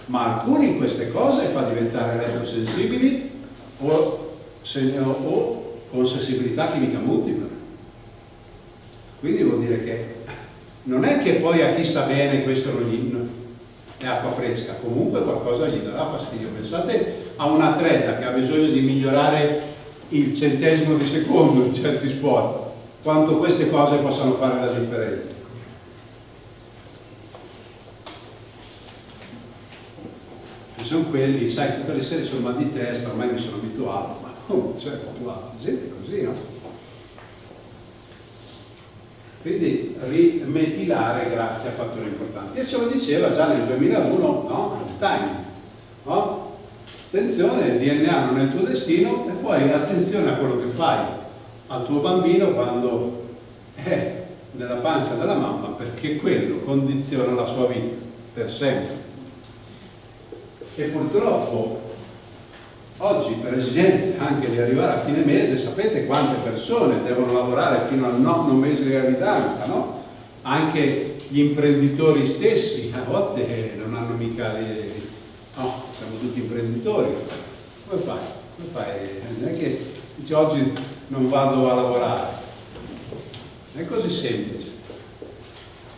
ma alcuni in queste cose fa diventare elettrosensibili o, o con sensibilità chimica multipla. Quindi vuol dire che non è che poi a chi sta bene questo non gli, è acqua fresca, comunque qualcosa gli darà fastidio. Pensate a un atleta che ha bisogno di migliorare il centesimo di secondo in certi sport, quanto queste cose possano fare la differenza. Ci sono quelli, sai, tutte le sere sono mal di testa, ormai mi sono abituato, ma come cioè abituato? Gente così, no? Quindi rimetilare grazie a fattori importanti. E ce lo diceva già nel 2001, no? Il timing. No? Attenzione, il DNA non è il tuo destino e poi attenzione a quello che fai al tuo bambino quando è nella pancia della mamma perché quello condiziona la sua vita per sempre. E purtroppo Oggi per esigenze anche di arrivare a fine mese sapete quante persone devono lavorare fino al nono mese di gravidanza, no? Anche gli imprenditori stessi a volte non hanno mica di... no, siamo tutti imprenditori. Come fai? Come fai? Non è che dici oggi non vado a lavorare. È così semplice.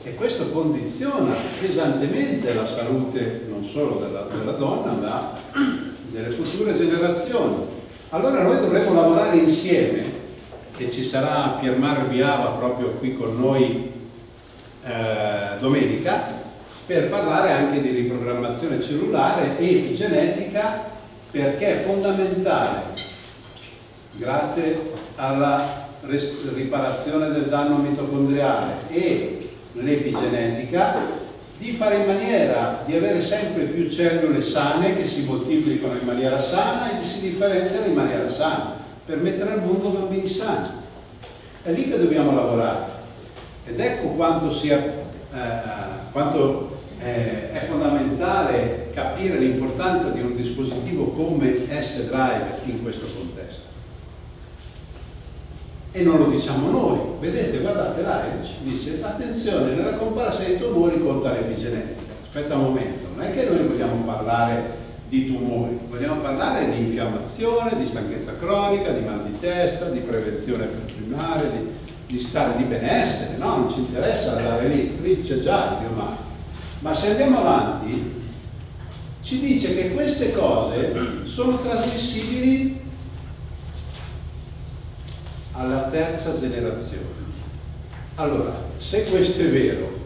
E questo condiziona pesantemente la salute non solo della, della donna, ma delle future generazioni. Allora noi dovremmo lavorare insieme, e ci sarà Piermar Viava proprio qui con noi eh, domenica, per parlare anche di riprogrammazione cellulare e epigenetica perché è fondamentale, grazie alla riparazione del danno mitocondriale e l'epigenetica, di fare in maniera di avere sempre più cellule sane che si moltiplicano in maniera sana e si differenziano in maniera sana, per mettere al mondo bambini sani. È lì che dobbiamo lavorare. Ed ecco quanto, sia, eh, quanto eh, è fondamentale capire l'importanza di un dispositivo come S-Drive in questo contesto. E non lo diciamo noi, vedete, guardate l'AIDS, dice attenzione, nella comparazione dei tumori conta l'epigenetica. Aspetta un momento, non è che noi vogliamo parlare di tumori, vogliamo parlare di infiammazione, di stanchezza cronica, di mal di testa, di prevenzione primaria, di, di stare di benessere, no? Non ci interessa andare lì, lì c'è già il biomare. Ma se andiamo avanti, ci dice che queste cose sono trasmissibili alla terza generazione. Allora, se questo è vero,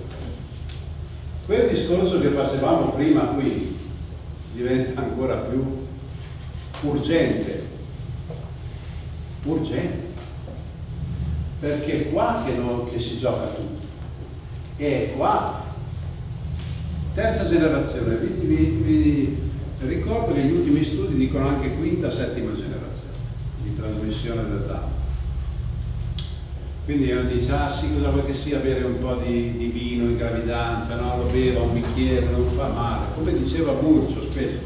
quel discorso che facevamo prima qui diventa ancora più urgente, urgente, perché è qua che, non, che si gioca tutto, è qua. Terza generazione, vi, vi, vi ricordo che gli ultimi studi dicono anche quinta, settima generazione di trasmissione del danno. Quindi uno dice, ah sì, cosa vuoi che sia bere un po' di, di, vino in gravidanza, no? Lo beva un bicchiere, non fa male. Come diceva Burcio spesso,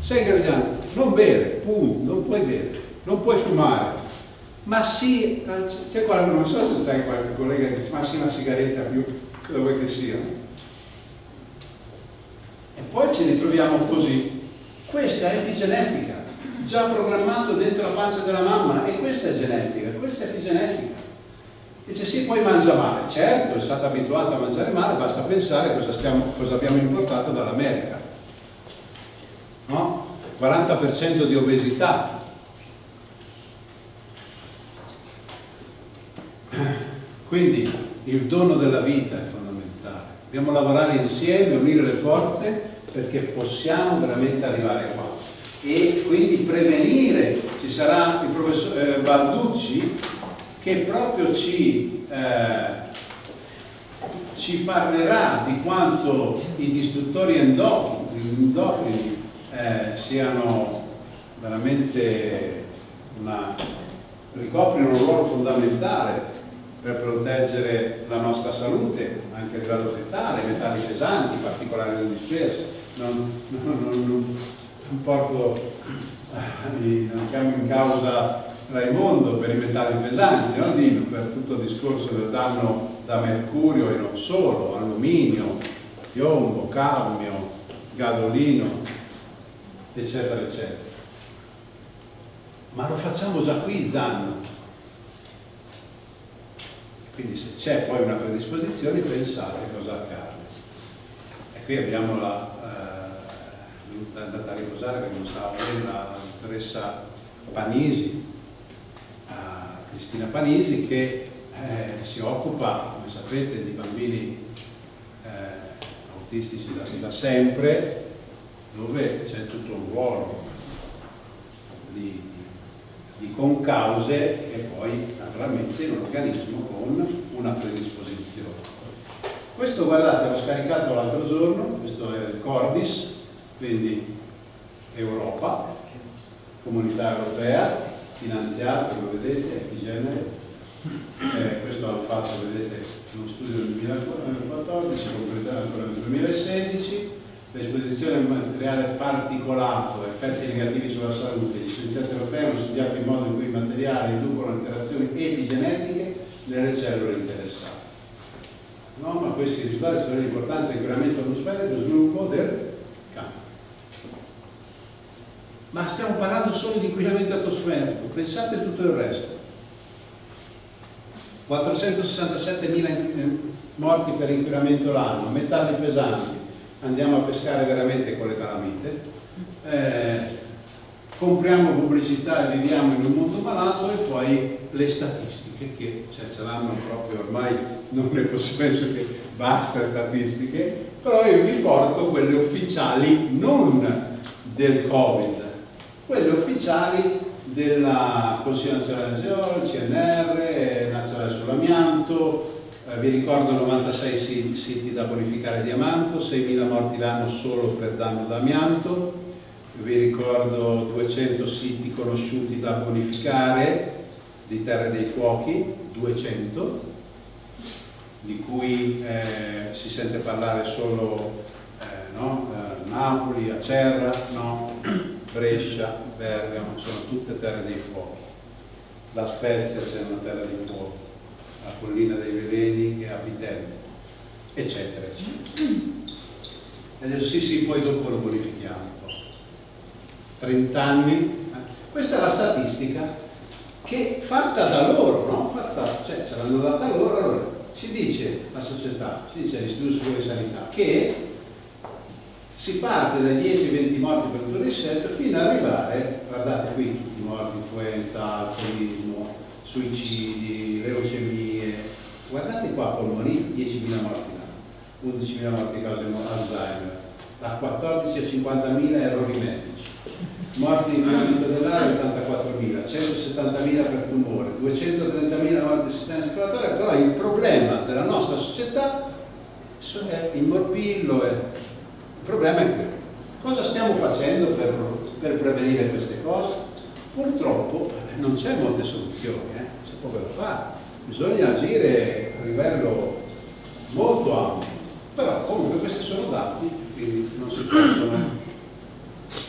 sei in gravidanza, non bere, punto, non puoi bere, non puoi fumare. Ma sì, eh, c'è qualcuno, non so se c'è qualche collega che dice, ma sì, una sigaretta più, cosa vuoi che sia. E poi ci ritroviamo così. Questa è epigenetica, già programmato dentro la pancia della mamma, e questa è genetica, questa è epigenetica. Dice sì, poi mangia male. Certo, è stato abituato a mangiare male, basta pensare cosa, stiamo, cosa abbiamo importato dall'America. No? 40% di obesità. Quindi il dono della vita è fondamentale. Dobbiamo lavorare insieme, unire le forze perché possiamo veramente arrivare qua. E quindi prevenire, ci sarà il professor eh, Balducci che proprio ci, eh, ci parlerà di quanto i distruttori endocrini, endocrini eh, siano veramente una, ricoprino un ruolo fondamentale per proteggere la nostra salute anche a livello fetale, metalli pesanti, particolari del disperso. Non, non, non, non porto, eh, non chiamo in causa Raimondo per i metalli pesanti, no? Dino, per tutto il discorso del danno da mercurio e non solo, alluminio, piombo, cadmio, gasolino, eccetera, eccetera. Ma lo facciamo già qui il danno. Quindi se c'è poi una predisposizione pensate cosa accade. E qui abbiamo la, eh, andata a riposare perché non bene la dottoressa Panisi, Cristina Panisi che eh, si occupa, come sapete, di bambini eh, autistici da, da, sempre, dove c'è tutto un ruolo di, di concause e poi naturalmente in un organismo con una predisposizione. Questo guardate l'ho scaricato l'altro giorno, questo è il Cordis, quindi Europa, Comunità Europea, finanziato, come vedete, Epigenere. Eh, questo hanno fatto, vedete, uno studio del 2014, completato ancora nel 2016, l'esposizione al materiale particolato, effetti negativi sulla salute. Gli scienziati europei hanno studiato il modo in cui i materiali inducono alterazioni epigenetiche nelle cellule interessate. No, ma questi risultati sono di inquinamento atmosferico e sviluppo del ma stiamo parlando solo di inquinamento atmosferico, pensate tutto il resto. 467.000 morti per inquinamento l'anno, metalli pesanti, andiamo a pescare veramente con le calamite, eh, compriamo pubblicità e viviamo in un mondo malato e poi le statistiche che cioè, ce l'hanno proprio ormai, non nel senso che basta statistiche, però io vi porto quelle ufficiali non del Covid, quelle ufficiali della Consiglio Nazionale del Geologico, CNR, Nazionale sull'Amianto, eh, vi ricordo 96 siti, siti da bonificare di amianto, 6.000 morti l'anno solo per danno d'amianto, vi ricordo 200 siti conosciuti da bonificare di terre dei fuochi, 200, di cui eh, si sente parlare solo eh, no? eh, Napoli, Acerra, no? Brescia, Bergamo, sono tutte terre dei fuochi. La Spezia c'è una terra dei fuochi, la collina dei veleni e a Vitello, eccetera, eccetera. E sì, sì, poi dopo lo bonifichiamo un po'. 30 anni, eh. questa è la statistica che fatta da loro, no? Fatta, cioè ce l'hanno data loro, allora si dice la società, si dice l'Istituto di Sanità, che si parte dai 10-20 morti per tutto il fino ad arrivare, guardate qui tutti i morti, influenza, alcolismo, suicidi, leucemie, guardate qua polmoniti, 10.000 morti l'anno, 11.000 morti cause Alzheimer, da 14 a 50.000 errori medici, morti di inquinamento dell'aria 84.000, 170.000 per tumore, 230.000 morti di sistema circolatorio, però il problema della nostra società è il morbillo, è... il problema è quello. Cosa stiamo facendo per, per prevenire queste cose? Purtroppo non c'è molte soluzioni, eh? c'è poco da fare, bisogna agire a livello molto ampio, però comunque questi sono dati, quindi non si possono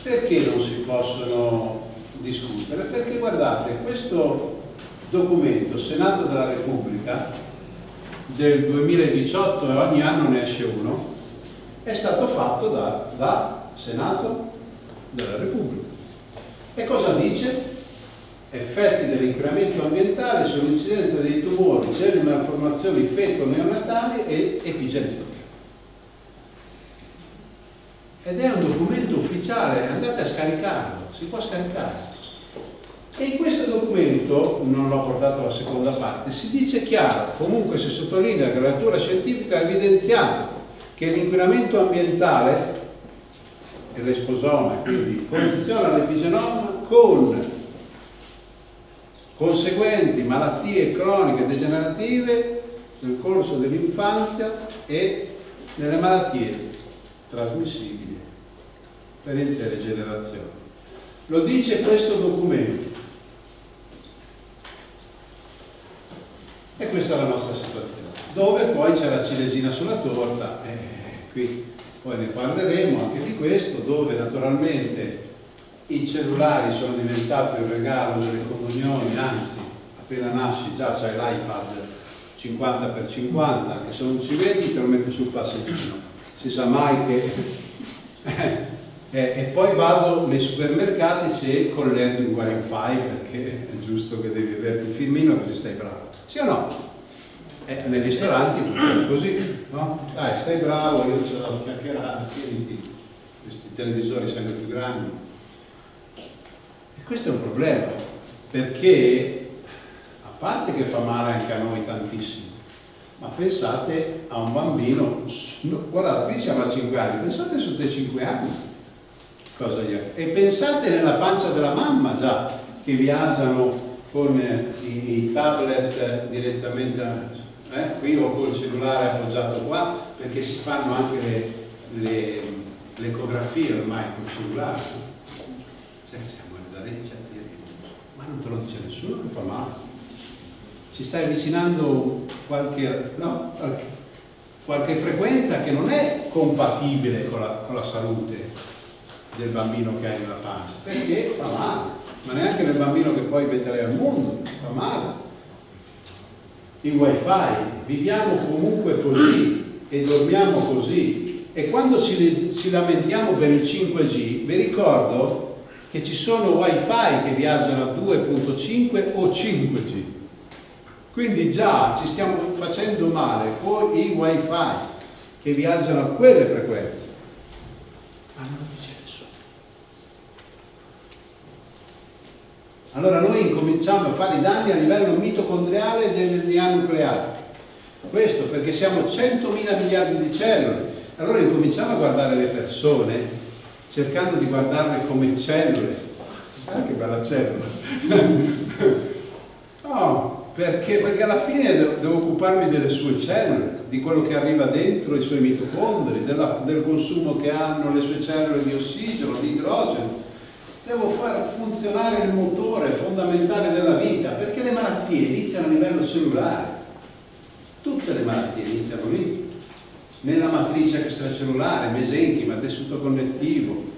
perché non si possono discutere? Perché guardate, questo documento, Senato della Repubblica, del 2018 e ogni anno ne esce uno, è stato fatto da, da Senato della Repubblica. E cosa dice? Effetti dell'incremento ambientale sull'incidenza dei tumori, delle malformazioni feto-neonatali e epigenetiche ed è un documento ufficiale, andate a scaricarlo, si può scaricare. E in questo documento, non l'ho portato alla seconda parte, si dice chiaro, comunque si sottolinea che la natura scientifica ha evidenziato che l'inquinamento ambientale e l'esposoma, quindi condiziona l'epigenoma con conseguenti malattie croniche degenerative nel corso dell'infanzia e nelle malattie trasmissibili per intere generazioni. Lo dice questo documento. E questa è la nostra situazione. Dove poi c'è la ciliegina sulla torta, eh, qui poi ne parleremo anche di questo, dove naturalmente i cellulari sono diventati un regalo delle comunioni, anzi appena nasci già c'hai l'iPad 50x50, che se non ci vedi te lo metti sul passeggino. Si sa mai che eh, e poi vado nei supermercati se colletto il wifi perché è giusto che devi averti il filmino così stai bravo. Sì o no? Eh, nei ristoranti funziona così, no? Dai, stai bravo, io ce l'ho chiacchierare, tieniti questi televisori sempre più grandi. E questo è un problema, perché a parte che fa male anche a noi tantissimo, ma pensate a un bambino, guardate, qui siamo a 5 anni, pensate su te 5 anni, cosa gli è. E pensate nella pancia della mamma già, che viaggiano con i, i tablet direttamente eh, qui o col cellulare appoggiato qua, perché si fanno anche le, le, le ecografie ormai col cellulare. Cioè, siamo da cioè, ma non te lo dice nessuno che fa male. Si sta avvicinando qualche, no, qualche, qualche frequenza che non è compatibile con la, con la salute del bambino che hai nella pancia, perché fa male, ma neanche nel bambino che poi metterai al mondo, fa male. Il wifi, viviamo comunque così e dormiamo così e quando ci, ci lamentiamo per il 5G, vi ricordo che ci sono wifi che viaggiano a 2.5 o 5G. Quindi già ci stiamo facendo male con i wifi che viaggiano a quelle frequenze. Ma non dice nessuno. Allora noi incominciamo a fare i danni a livello mitocondriale del DNA nucleare. Questo perché siamo 100 mila miliardi di cellule. Allora incominciamo a guardare le persone cercando di guardarle come cellule. Ah, che bella cellula! no, perché? Perché alla fine devo occuparmi delle sue cellule, di quello che arriva dentro i suoi mitocondri, della, del consumo che hanno le sue cellule di ossigeno, di idrogeno. Devo far funzionare il motore fondamentale della vita, perché le malattie iniziano a livello cellulare. Tutte le malattie iniziano lì nella matrice extracellulare, mesenchima, tessuto connettivo.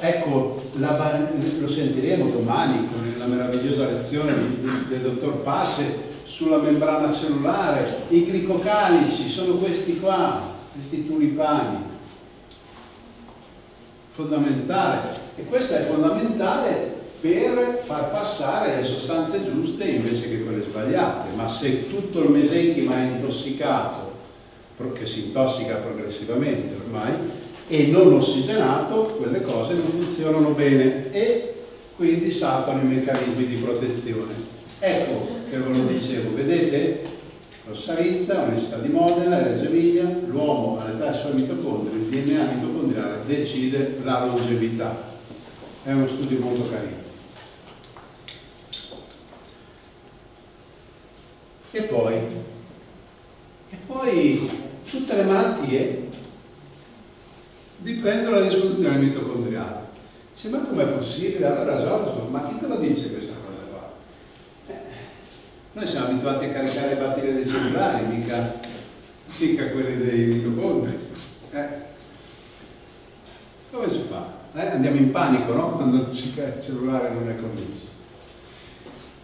Ecco, la, lo sentiremo domani con la meravigliosa lezione del dottor Pace sulla membrana cellulare. I glicocalici sono questi qua, questi tulipani. Fondamentale. E questo è fondamentale per far passare le sostanze giuste invece che quelle sbagliate. Ma se tutto il mesenchima è intossicato che si intossica progressivamente ormai, e non ossigenato, quelle cose non funzionano bene e quindi saltano i meccanismi di protezione. Ecco che ve lo dicevo, vedete? Rossarizza, Università di Modena, Reggio Emilia, l'uomo all'età dei suoi mitocondri, il DNA mitocondriale decide la longevità. È uno studio molto carino. E poi, e poi tutte le malattie dipendono dalla disfunzione mitocondriale. Dice, ma com'è possibile? Allora Giorgio, ma chi te lo dice questa cosa qua? Eh, noi siamo abituati a caricare le batterie dei cellulari, mica, mica quelle dei mitocondri. Eh. Come si fa? Eh, andiamo in panico, no? Quando il cellulare non è connesso.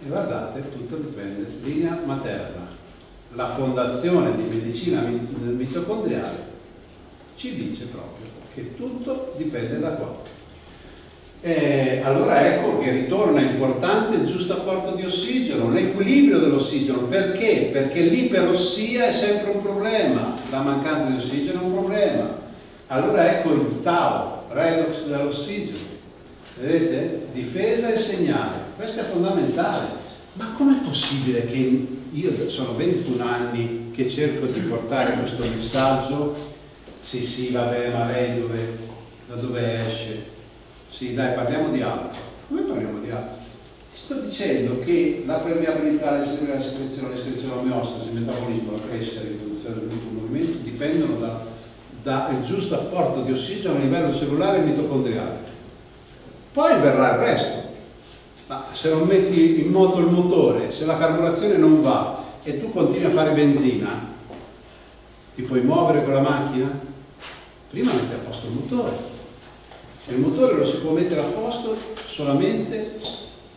E guardate, tutto dipende, linea materna la fondazione di medicina mitocondriale ci dice proprio che tutto dipende da qua. E allora ecco che ritorna importante il giusto apporto di ossigeno, l'equilibrio dell'ossigeno. Perché? Perché l'iperossia è sempre un problema, la mancanza di ossigeno è un problema. Allora ecco il Tau, redox dell'ossigeno. Vedete? Difesa e segnale. Questo è fondamentale. Ma com'è possibile che io sono 21 anni che cerco di portare questo messaggio, sì sì vabbè ma lei dove, da dove esce? Sì dai parliamo di altro. Come parliamo di altro? Sto dicendo che la permeabilità, la secrezione, l'escrezione, l'omeostasi, il metabolismo, la crescita, la riproduzione del movimento dipendono dal da giusto apporto di ossigeno a livello cellulare e mitocondriale. Poi verrà il resto, ma se non metti in moto il motore, se la carburazione non va e tu continui a fare benzina, ti puoi muovere con la macchina? Prima metti a posto il motore. Il motore lo si può mettere a posto solamente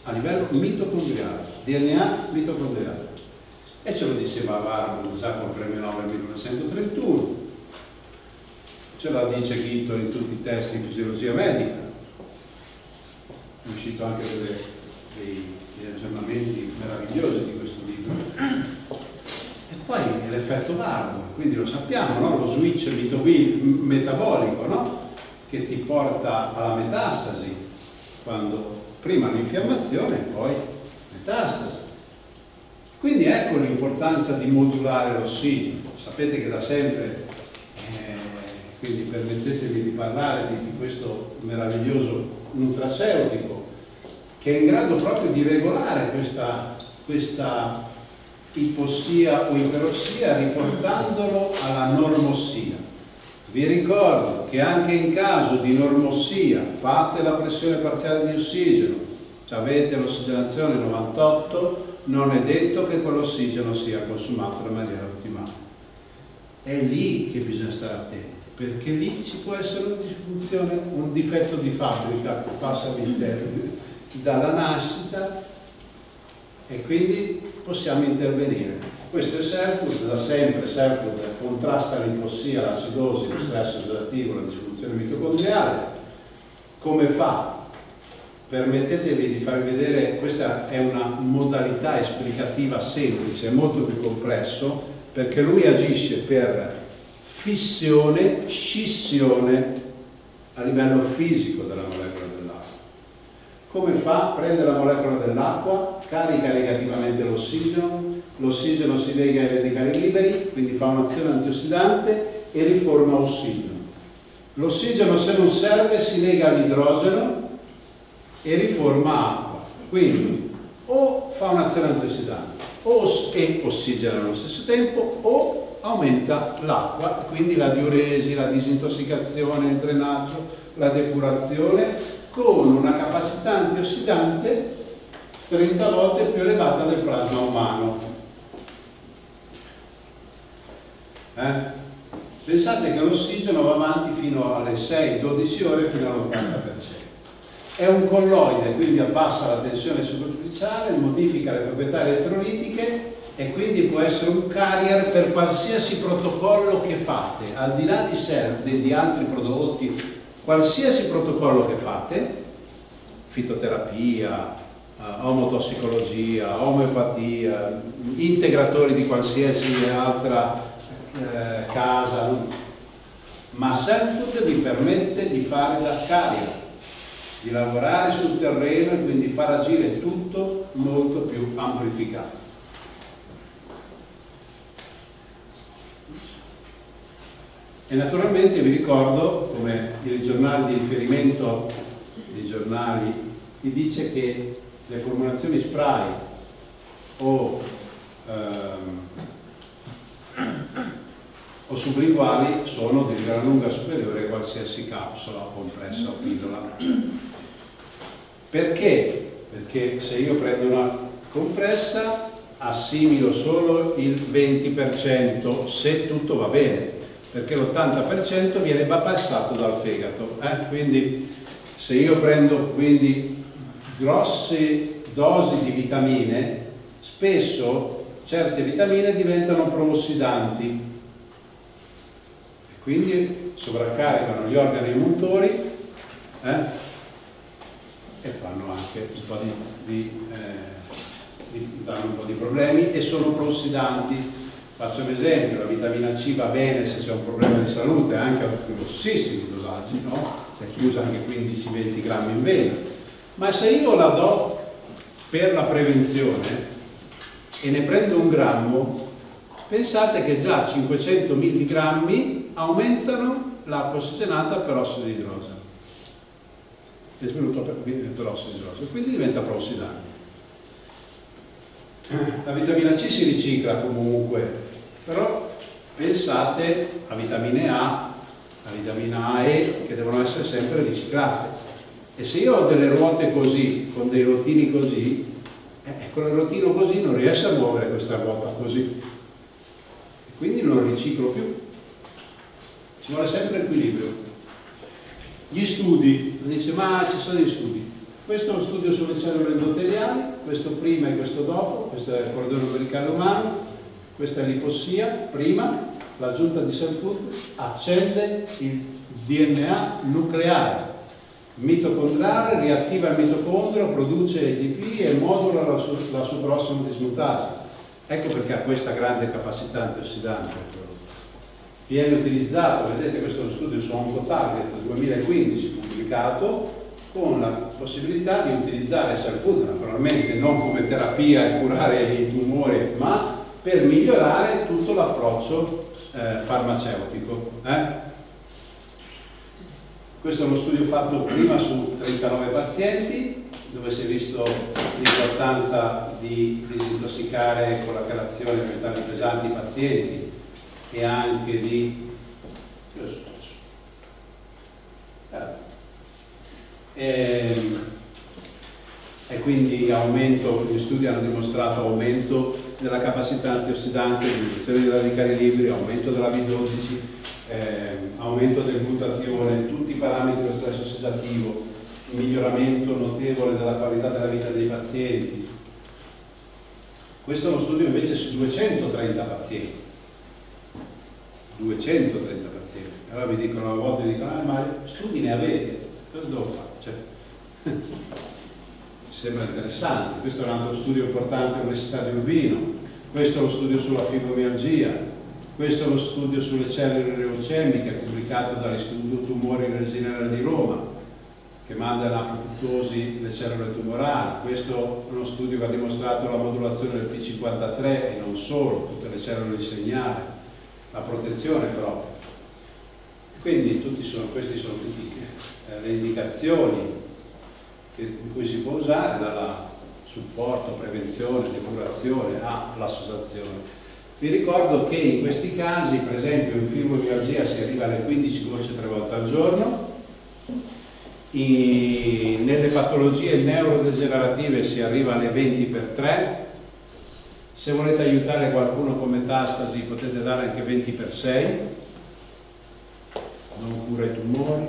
a livello mitocondriale, DNA mitocondriale. E ce lo diceva Vargo già con il premio Nobel 1931, ce la dice Chito in tutti i test di fisiologia medica, è uscito anche delle dei, degli aggiornamenti meravigliosi di questo libro. E poi l'effetto Barbo, quindi lo sappiamo, no? lo switch metabolico no? che ti porta alla metastasi, quando prima l'infiammazione e poi metastasi. Quindi ecco l'importanza di modulare l'ossigeno. Sapete che da sempre, quindi permettetemi di parlare di, questo meraviglioso nutraceutico che è in grado proprio di regolare questa, questa ipossia o iperossia riportandolo alla normossia. Vi ricordo che anche in caso di normossia fate la pressione parziale di ossigeno, avete l'ossigenazione 98, non è detto che quell'ossigeno sia consumato in maniera ottimale. È lì che bisogna stare attenti, perché lì ci può essere una disfunzione, un difetto di fabbrica, passa all'interno dalla nascita e quindi possiamo intervenire. Questo è Selfood, da sempre Selfood contrasta l'ipossia, l'acidosi, lo stress ossidativo, la disfunzione mitocondriale. Come fa? permettetevi di farvi vedere, questa è una modalità esplicativa semplice, molto più complesso, perché lui agisce per fissione, scissione a livello fisico della molecola dell'acqua. Come fa? Prende la molecola dell'acqua, carica negativamente l'ossigeno, l'ossigeno si lega ai radicali liberi, quindi fa un'azione antiossidante e riforma ossigeno. L'ossigeno se non serve si lega all'idrogeno e riforma acqua. Quindi o fa un'azione antiossidante o e ossigena allo stesso tempo o aumenta l'acqua, quindi la diuresi, la disintossicazione, il drenaggio, la depurazione con una capacità antiossidante 30 volte più elevata del plasma umano. Eh? Pensate che l'ossigeno va avanti fino alle 6-12 ore fino all'80%. È un colloide, quindi abbassa la tensione superficiale, modifica le proprietà elettrolitiche e quindi può essere un carrier per qualsiasi protocollo che fate, al di là di SERV, di altri prodotti, qualsiasi protocollo che fate, fitoterapia, uh, omotossicologia, omeopatia, integratori di qualsiasi altra eh, casa, ma Self vi permette di fare da carrier di lavorare sul terreno e quindi far agire tutto molto più amplificato. E naturalmente vi ricordo, come il giornale di riferimento dei giornali ti dice che le formulazioni spray o, ehm, o sublinguali sono di gran lunga superiore a qualsiasi capsula, compressa o pillola. Perché? Perché se io prendo una compressa assimilo solo il 20% se tutto va bene, perché l'80% viene bypassato dal fegato. Eh? Quindi se io prendo quindi grosse dosi di vitamine, spesso certe vitamine diventano proossidanti e quindi sovraccaricano gli organi motori eh? e fanno anche un po' di, di, eh, di, danno un po' di problemi e sono prossidanti. Faccio un esempio, la vitamina C va bene se c'è un problema di salute, anche a grossissimi dosaggi, no? C'è chi usa anche 15-20 grammi in vena. Ma se io la do per la prevenzione e ne prendo un grammo, pensate che già 500 mg aumentano l'acqua ossigenata per ossido di idrogeno è svenuto per, per ossido di idrogeno, quindi diventa proossidante. La vitamina C si ricicla comunque, però pensate a vitamine A, a vitamina A e che devono essere sempre riciclate. E se io ho delle ruote così, con dei rotini così, eh, con il rotino così non riesce a muovere questa ruota così. E quindi non riciclo più. Ci vuole sempre equilibrio. Gli studi, dice ma ci sono degli studi. Questo è uno studio sulle cellule endoteliali, questo prima e questo dopo, questo è il corridoio umbilicale umano, questa è l'ipossia, prima, l'aggiunta di cell food accende il DNA nucleare, mitocondriale, riattiva il mitocondrio, produce ADP e modula la, su la superossimo dismutasi. Ecco perché ha questa grande capacità antiossidante viene utilizzato, vedete questo è uno studio su OncoTarget 2015 pubblicato, con la possibilità di utilizzare cell food, naturalmente non come terapia e curare i tumori, ma per migliorare tutto l'approccio eh, farmaceutico. Eh? Questo è uno studio fatto prima su 39 pazienti, dove si è visto l'importanza di disintossicare con la calazione di metalli pesanti i pazienti e anche di e, ehm, e quindi aumento, gli studi hanno dimostrato aumento della capacità antiossidante, riduzione dei radicali liberi, aumento della B12, eh, aumento del glutatione, tutti i parametri dello stress ossidativo, miglioramento notevole della qualità della vita dei pazienti. Questo è uno studio invece su 230 pazienti 230 pazienti. Allora mi dicono a volte, mi dicono, ah, ma studi ne avete, cosa devo fare? Cioè, sembra interessante. Questo è un altro studio importante all'Università di Urbino, questo è lo studio sulla fibromialgia, questo è lo studio sulle cellule leucemiche pubblicato dall'Istituto Tumori Generale di Roma, che manda in apoptosi le cellule tumorali. Questo è uno studio che ha dimostrato la modulazione del P53 e non solo, tutte le cellule di segnale, la protezione proprio. Quindi sono, queste sono tutte eh, le indicazioni che, in cui si può usare dalla supporto, prevenzione, depurazione all'associazione. Vi ricordo che in questi casi, per esempio in fibromialgia si arriva alle 15 gocce tre volte al giorno, in, nelle patologie neurodegenerative si arriva alle 20 per 3 se volete aiutare qualcuno con metastasi potete dare anche 20 per 6 non cura i tumori,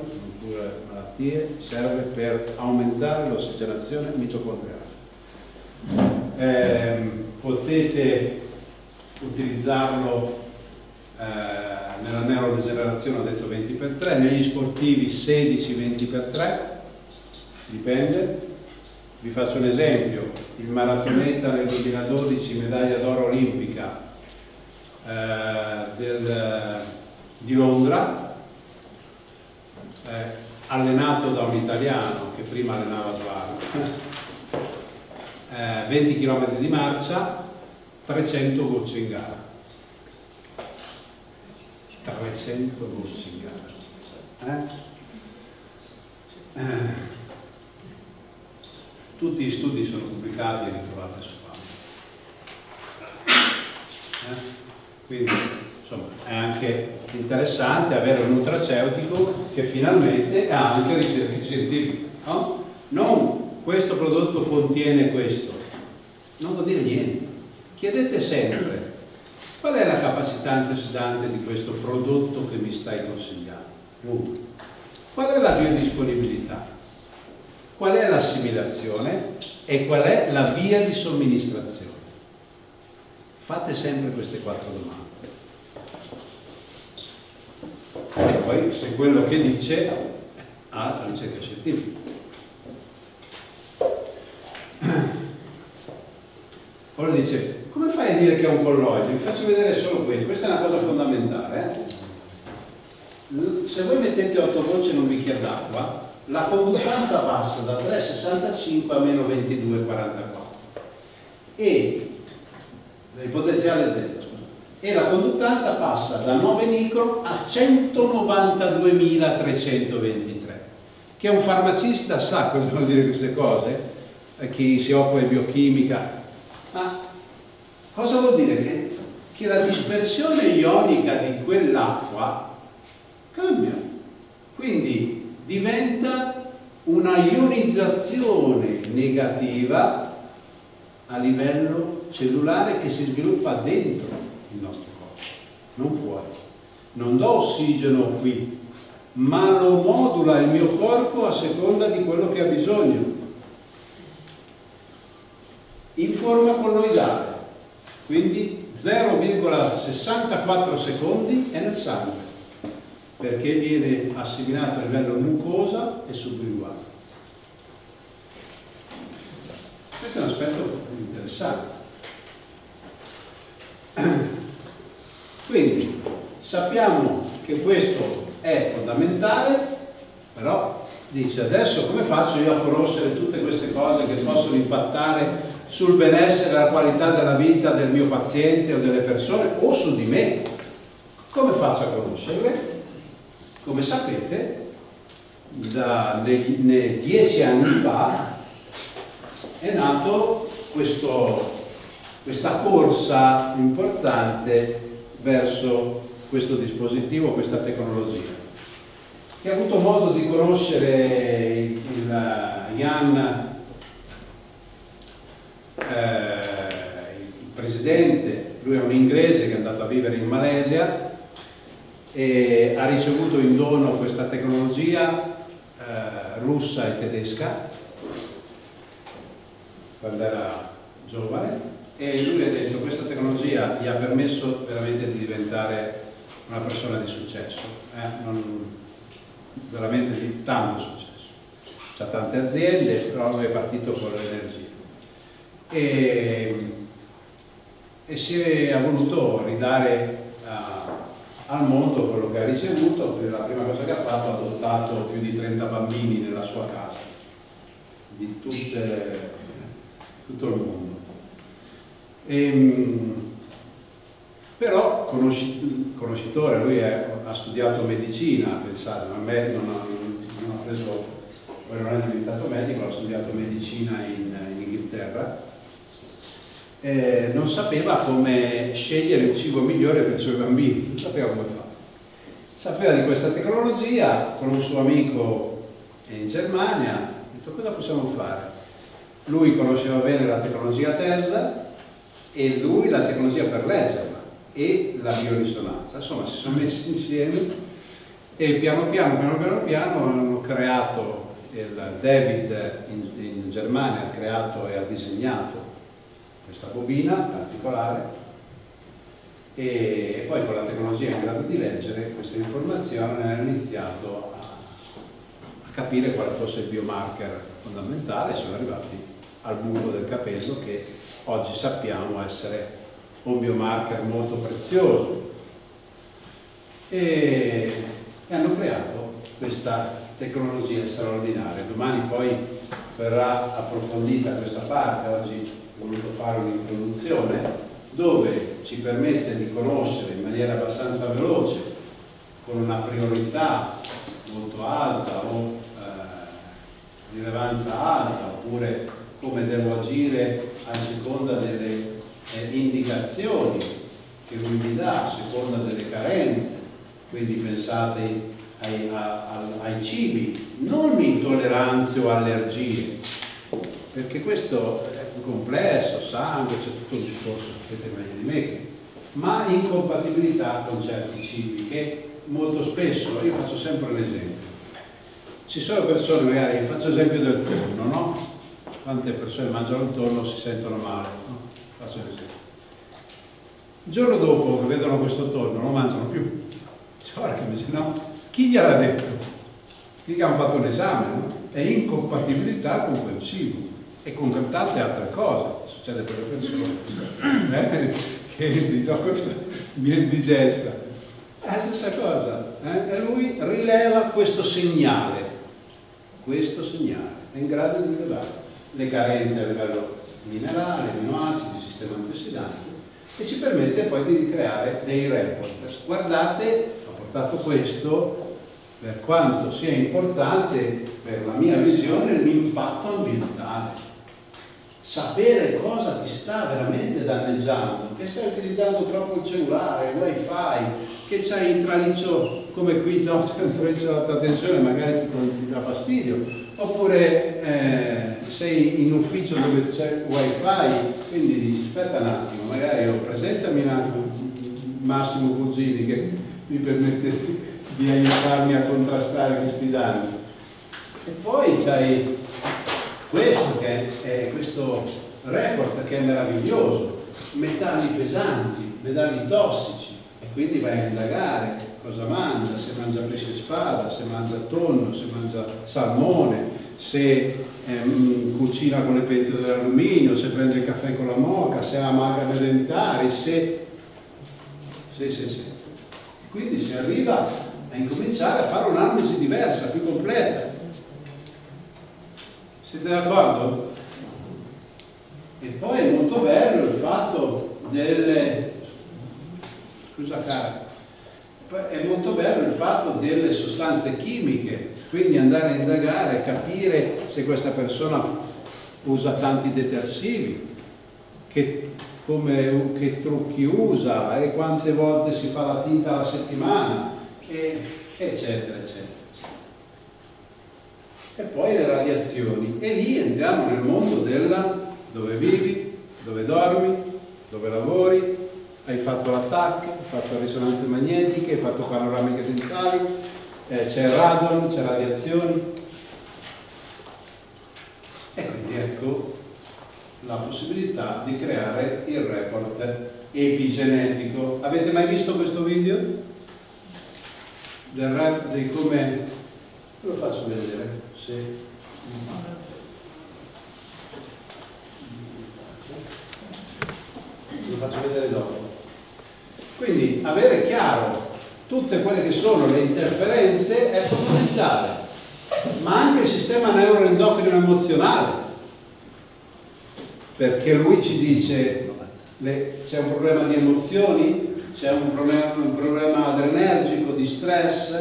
malattie serve per aumentare l'ossigenazione mitocondriale eh, potete utilizzarlo eh, nella neurodegenerazione ho detto 20 per 3, negli sportivi 16-20 per 3, dipende. Vi faccio un esempio, il maratoneta nel 2012, medaglia d'oro olimpica eh, del, di Londra, eh, allenato da un italiano che prima allenava Schwarz, 20 km di marcia, 300 gocce in gara 300 gocce in gara. Eh? Eh. Tutti gli studi sono pubblicati e li trovate su Pamela. Eh? Quindi, insomma, è anche interessante avere un nutraceutico che finalmente ha anche ricerche scientifiche. No? Non questo prodotto contiene questo, non vuol dire niente. Chiedete sempre Qual è la capacità antiossidante di questo prodotto che mi stai consigliando? Uno. Qual è la biodisponibilità? Qual è l'assimilazione? E qual è la via di somministrazione? Fate sempre queste quattro domande. E poi se quello che dice ha la ricerca scientifica. Ora dice, come fai a dire che è un colloide? Vi faccio vedere solo questo, questa è una cosa fondamentale. Eh? Se voi mettete 8 gocce in un bicchiere d'acqua, la conduttanza passa da 3,65 a meno 22,44 e il potenziale zero e la conduttanza passa da 9 micron a 192.323 che un farmacista sa cosa vuol dire queste cose chi si occupa di biochimica ma cosa vuol dire? Che, che la dispersione ionica di quell'acqua cambia. Quindi diventa una ionizzazione negativa a livello cellulare che si sviluppa dentro il nostro corpo, non fuori. Non do ossigeno qui, ma lo modula il mio corpo a seconda di quello che ha bisogno in forma colloidale, quindi 0,64 secondi è nel sangue, perché viene assimilato a livello mucosa e sublinguale. Questo è un aspetto interessante. Quindi sappiamo che questo è fondamentale, però dice adesso come faccio io a conoscere tutte queste cose che possono impattare sul benessere la qualità della vita del mio paziente o delle persone o su di me. Come faccio a conoscerle? Come sapete, da, nei, nei dieci anni fa è nato questo, questa corsa importante verso questo dispositivo, questa tecnologia. Chi ha avuto modo di conoscere il, Jan eh, il presidente, lui è un inglese che è andato a vivere in Malesia e ha ricevuto in dono questa tecnologia eh, russa e tedesca quando era giovane e lui ha detto questa tecnologia gli ha permesso veramente di diventare una persona di successo, eh? non, veramente di tanto successo. ha tante aziende, però lui è partito con l'energia. E, e si è voluto ridare a, al mondo quello che ha ricevuto, la prima cosa che ha fatto ha adottato più di 30 bambini nella sua casa, di tutte, tutto il mondo. Ehm, però conoscitore, lui è, ha studiato medicina, pensate, ma me non ha, non ha preso, poi non è diventato medico, ha studiato medicina in, in Inghilterra, eh, non sapeva come scegliere il cibo migliore per i suoi bambini, non sapeva come fare. Sapeva di questa tecnologia, con un suo amico in Germania, ha detto cosa possiamo fare? Lui conosceva bene la tecnologia Tesla e lui la tecnologia per leggerla e la biorisonanza. Insomma, si sono messi insieme e piano piano, piano piano, piano hanno creato, il David in, in Germania ha creato e ha disegnato questa bobina particolare e poi con la tecnologia in grado di leggere queste informazioni hanno iniziato a, a capire quale fosse il biomarker fondamentale e sono arrivati al buco del capello che oggi sappiamo essere un biomarker molto prezioso e, e hanno creato questa tecnologia straordinaria. Domani poi verrà approfondita questa parte, oggi ho voluto fare un'introduzione dove ci permette di conoscere in maniera abbastanza veloce, con una priorità molto alta o eh, rilevanza alta, oppure come devo agire a seconda delle eh, indicazioni che lui mi dà a seconda delle carenze, quindi pensate ai, a, ai cibi, non intolleranze o allergie, perché questo è più complesso, sangue, c'è tutto un discorso, sapete meglio di me, ma incompatibilità con certi cibi che molto spesso, io faccio sempre l'esempio, ci sono persone, magari faccio esempio del tonno, no? Quante persone mangiano il tonno si sentono male, no? Faccio l'esempio. Il giorno dopo che vedono questo tonno non lo mangiano più. Dice, no, chi gliel'ha detto? Chi hanno fatto un esame, no? È incompatibilità con quel cibo e con tante altre cose. Succede per le persone eh? che dicono questo mi indigesta. È la stessa cosa. Eh? E lui rileva questo segnale, questo segnale, è in grado di rilevare le carenze a livello minerale, aminoacidi, sistema antiossidanti e ci permette poi di creare dei report. Guardate, ho portato questo per quanto sia importante per la mia visione l'impatto ambientale. Sapere cosa ti sta veramente danneggiando, che stai utilizzando troppo il cellulare, il wifi, che c'hai il traliccio come qui c'è un traliccio ad alta tensione, magari ti, ti dà fastidio, oppure eh, sei in ufficio dove c'è wifi, quindi dici aspetta un attimo, magari oh, presentami Massimo Cugini che mi permette di aiutarmi a contrastare questi danni. E poi c'hai questo che è questo report che è meraviglioso, metalli pesanti, metalli tossici, e quindi vai a indagare cosa mangia, se mangia pesce spada, se mangia tonno, se mangia salmone, se ehm, cucina con le pentole d'alluminio, se prende il caffè con la moca, se ha amalgame dentari, se... se, se, se. Quindi si arriva a incominciare a fare un'analisi diversa, più completa. Siete d'accordo? E poi è molto bello il fatto delle... Scusa cara, è molto bello il fatto delle sostanze chimiche, quindi andare a indagare, capire se questa persona usa tanti detersivi, che, come, che trucchi usa e quante volte si fa la tinta alla settimana, e, eccetera, eccetera. E poi le radiazioni. E lì entriamo nel mondo della dove vivi, dove dormi, dove lavori, hai fatto l'attacco, hai fatto risonanze magnetiche, hai fatto panoramiche dentali, eh, c'è radon, c'è radiazioni. E quindi ecco la possibilità di creare il report epigenetico. Avete mai visto questo video? Del rap, di come... Lo faccio vedere, se Lo faccio vedere dopo. Quindi avere chiaro tutte quelle che sono le interferenze è fondamentale, ma anche il sistema neuroendocrino emozionale, perché lui ci dice c'è un problema di emozioni, c'è un un problema adrenergico, di stress,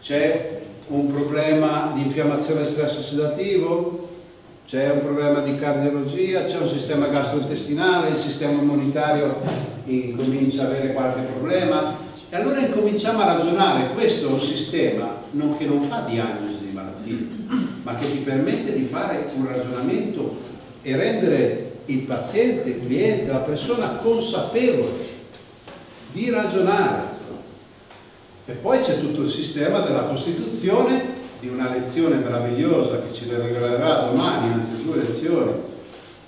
c'è un problema di infiammazione stress ossidativo, c'è un problema di cardiologia, c'è un sistema gastrointestinale, il sistema immunitario incomincia ad avere qualche problema e allora incominciamo a ragionare, questo è un sistema non, che non fa diagnosi di malattie, ma che ti permette di fare un ragionamento e rendere il paziente, il cliente, la persona consapevole di ragionare. E poi c'è tutto il sistema della Costituzione, di una lezione meravigliosa che ci regalerà domani, anzi due lezioni,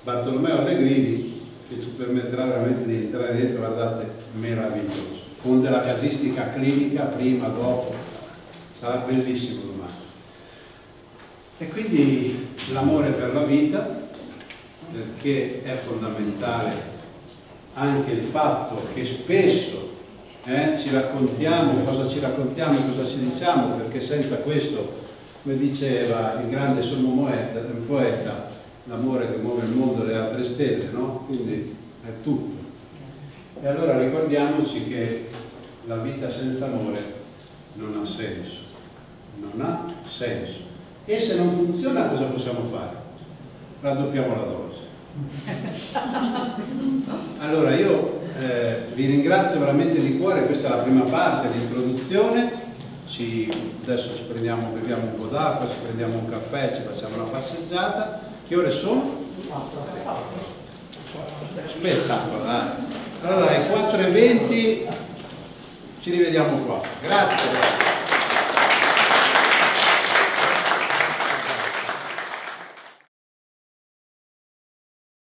Bartolomeo Allegrini, che ci permetterà veramente di entrare dentro, guardate, meraviglioso, con della casistica clinica prima, dopo, sarà bellissimo domani. E quindi l'amore per la vita, perché è fondamentale anche il fatto che spesso eh, ci raccontiamo cosa ci raccontiamo e cosa ci diciamo, perché senza questo, come diceva il grande sommo poeta, l'amore che muove il mondo e le altre stelle, no? Quindi è tutto. E allora ricordiamoci che la vita senza amore non ha senso, non ha senso. E se non funziona cosa possiamo fare? Raddoppiamo la dose. Allora io eh, vi ringrazio veramente di cuore, questa è la prima parte, l'introduzione, ci, adesso ci prendiamo, beviamo un po' d'acqua, ci prendiamo un caffè, ci facciamo una passeggiata. Che ore sono? Spettacolo, Allora, alle 4.20 ci rivediamo qua. Grazie.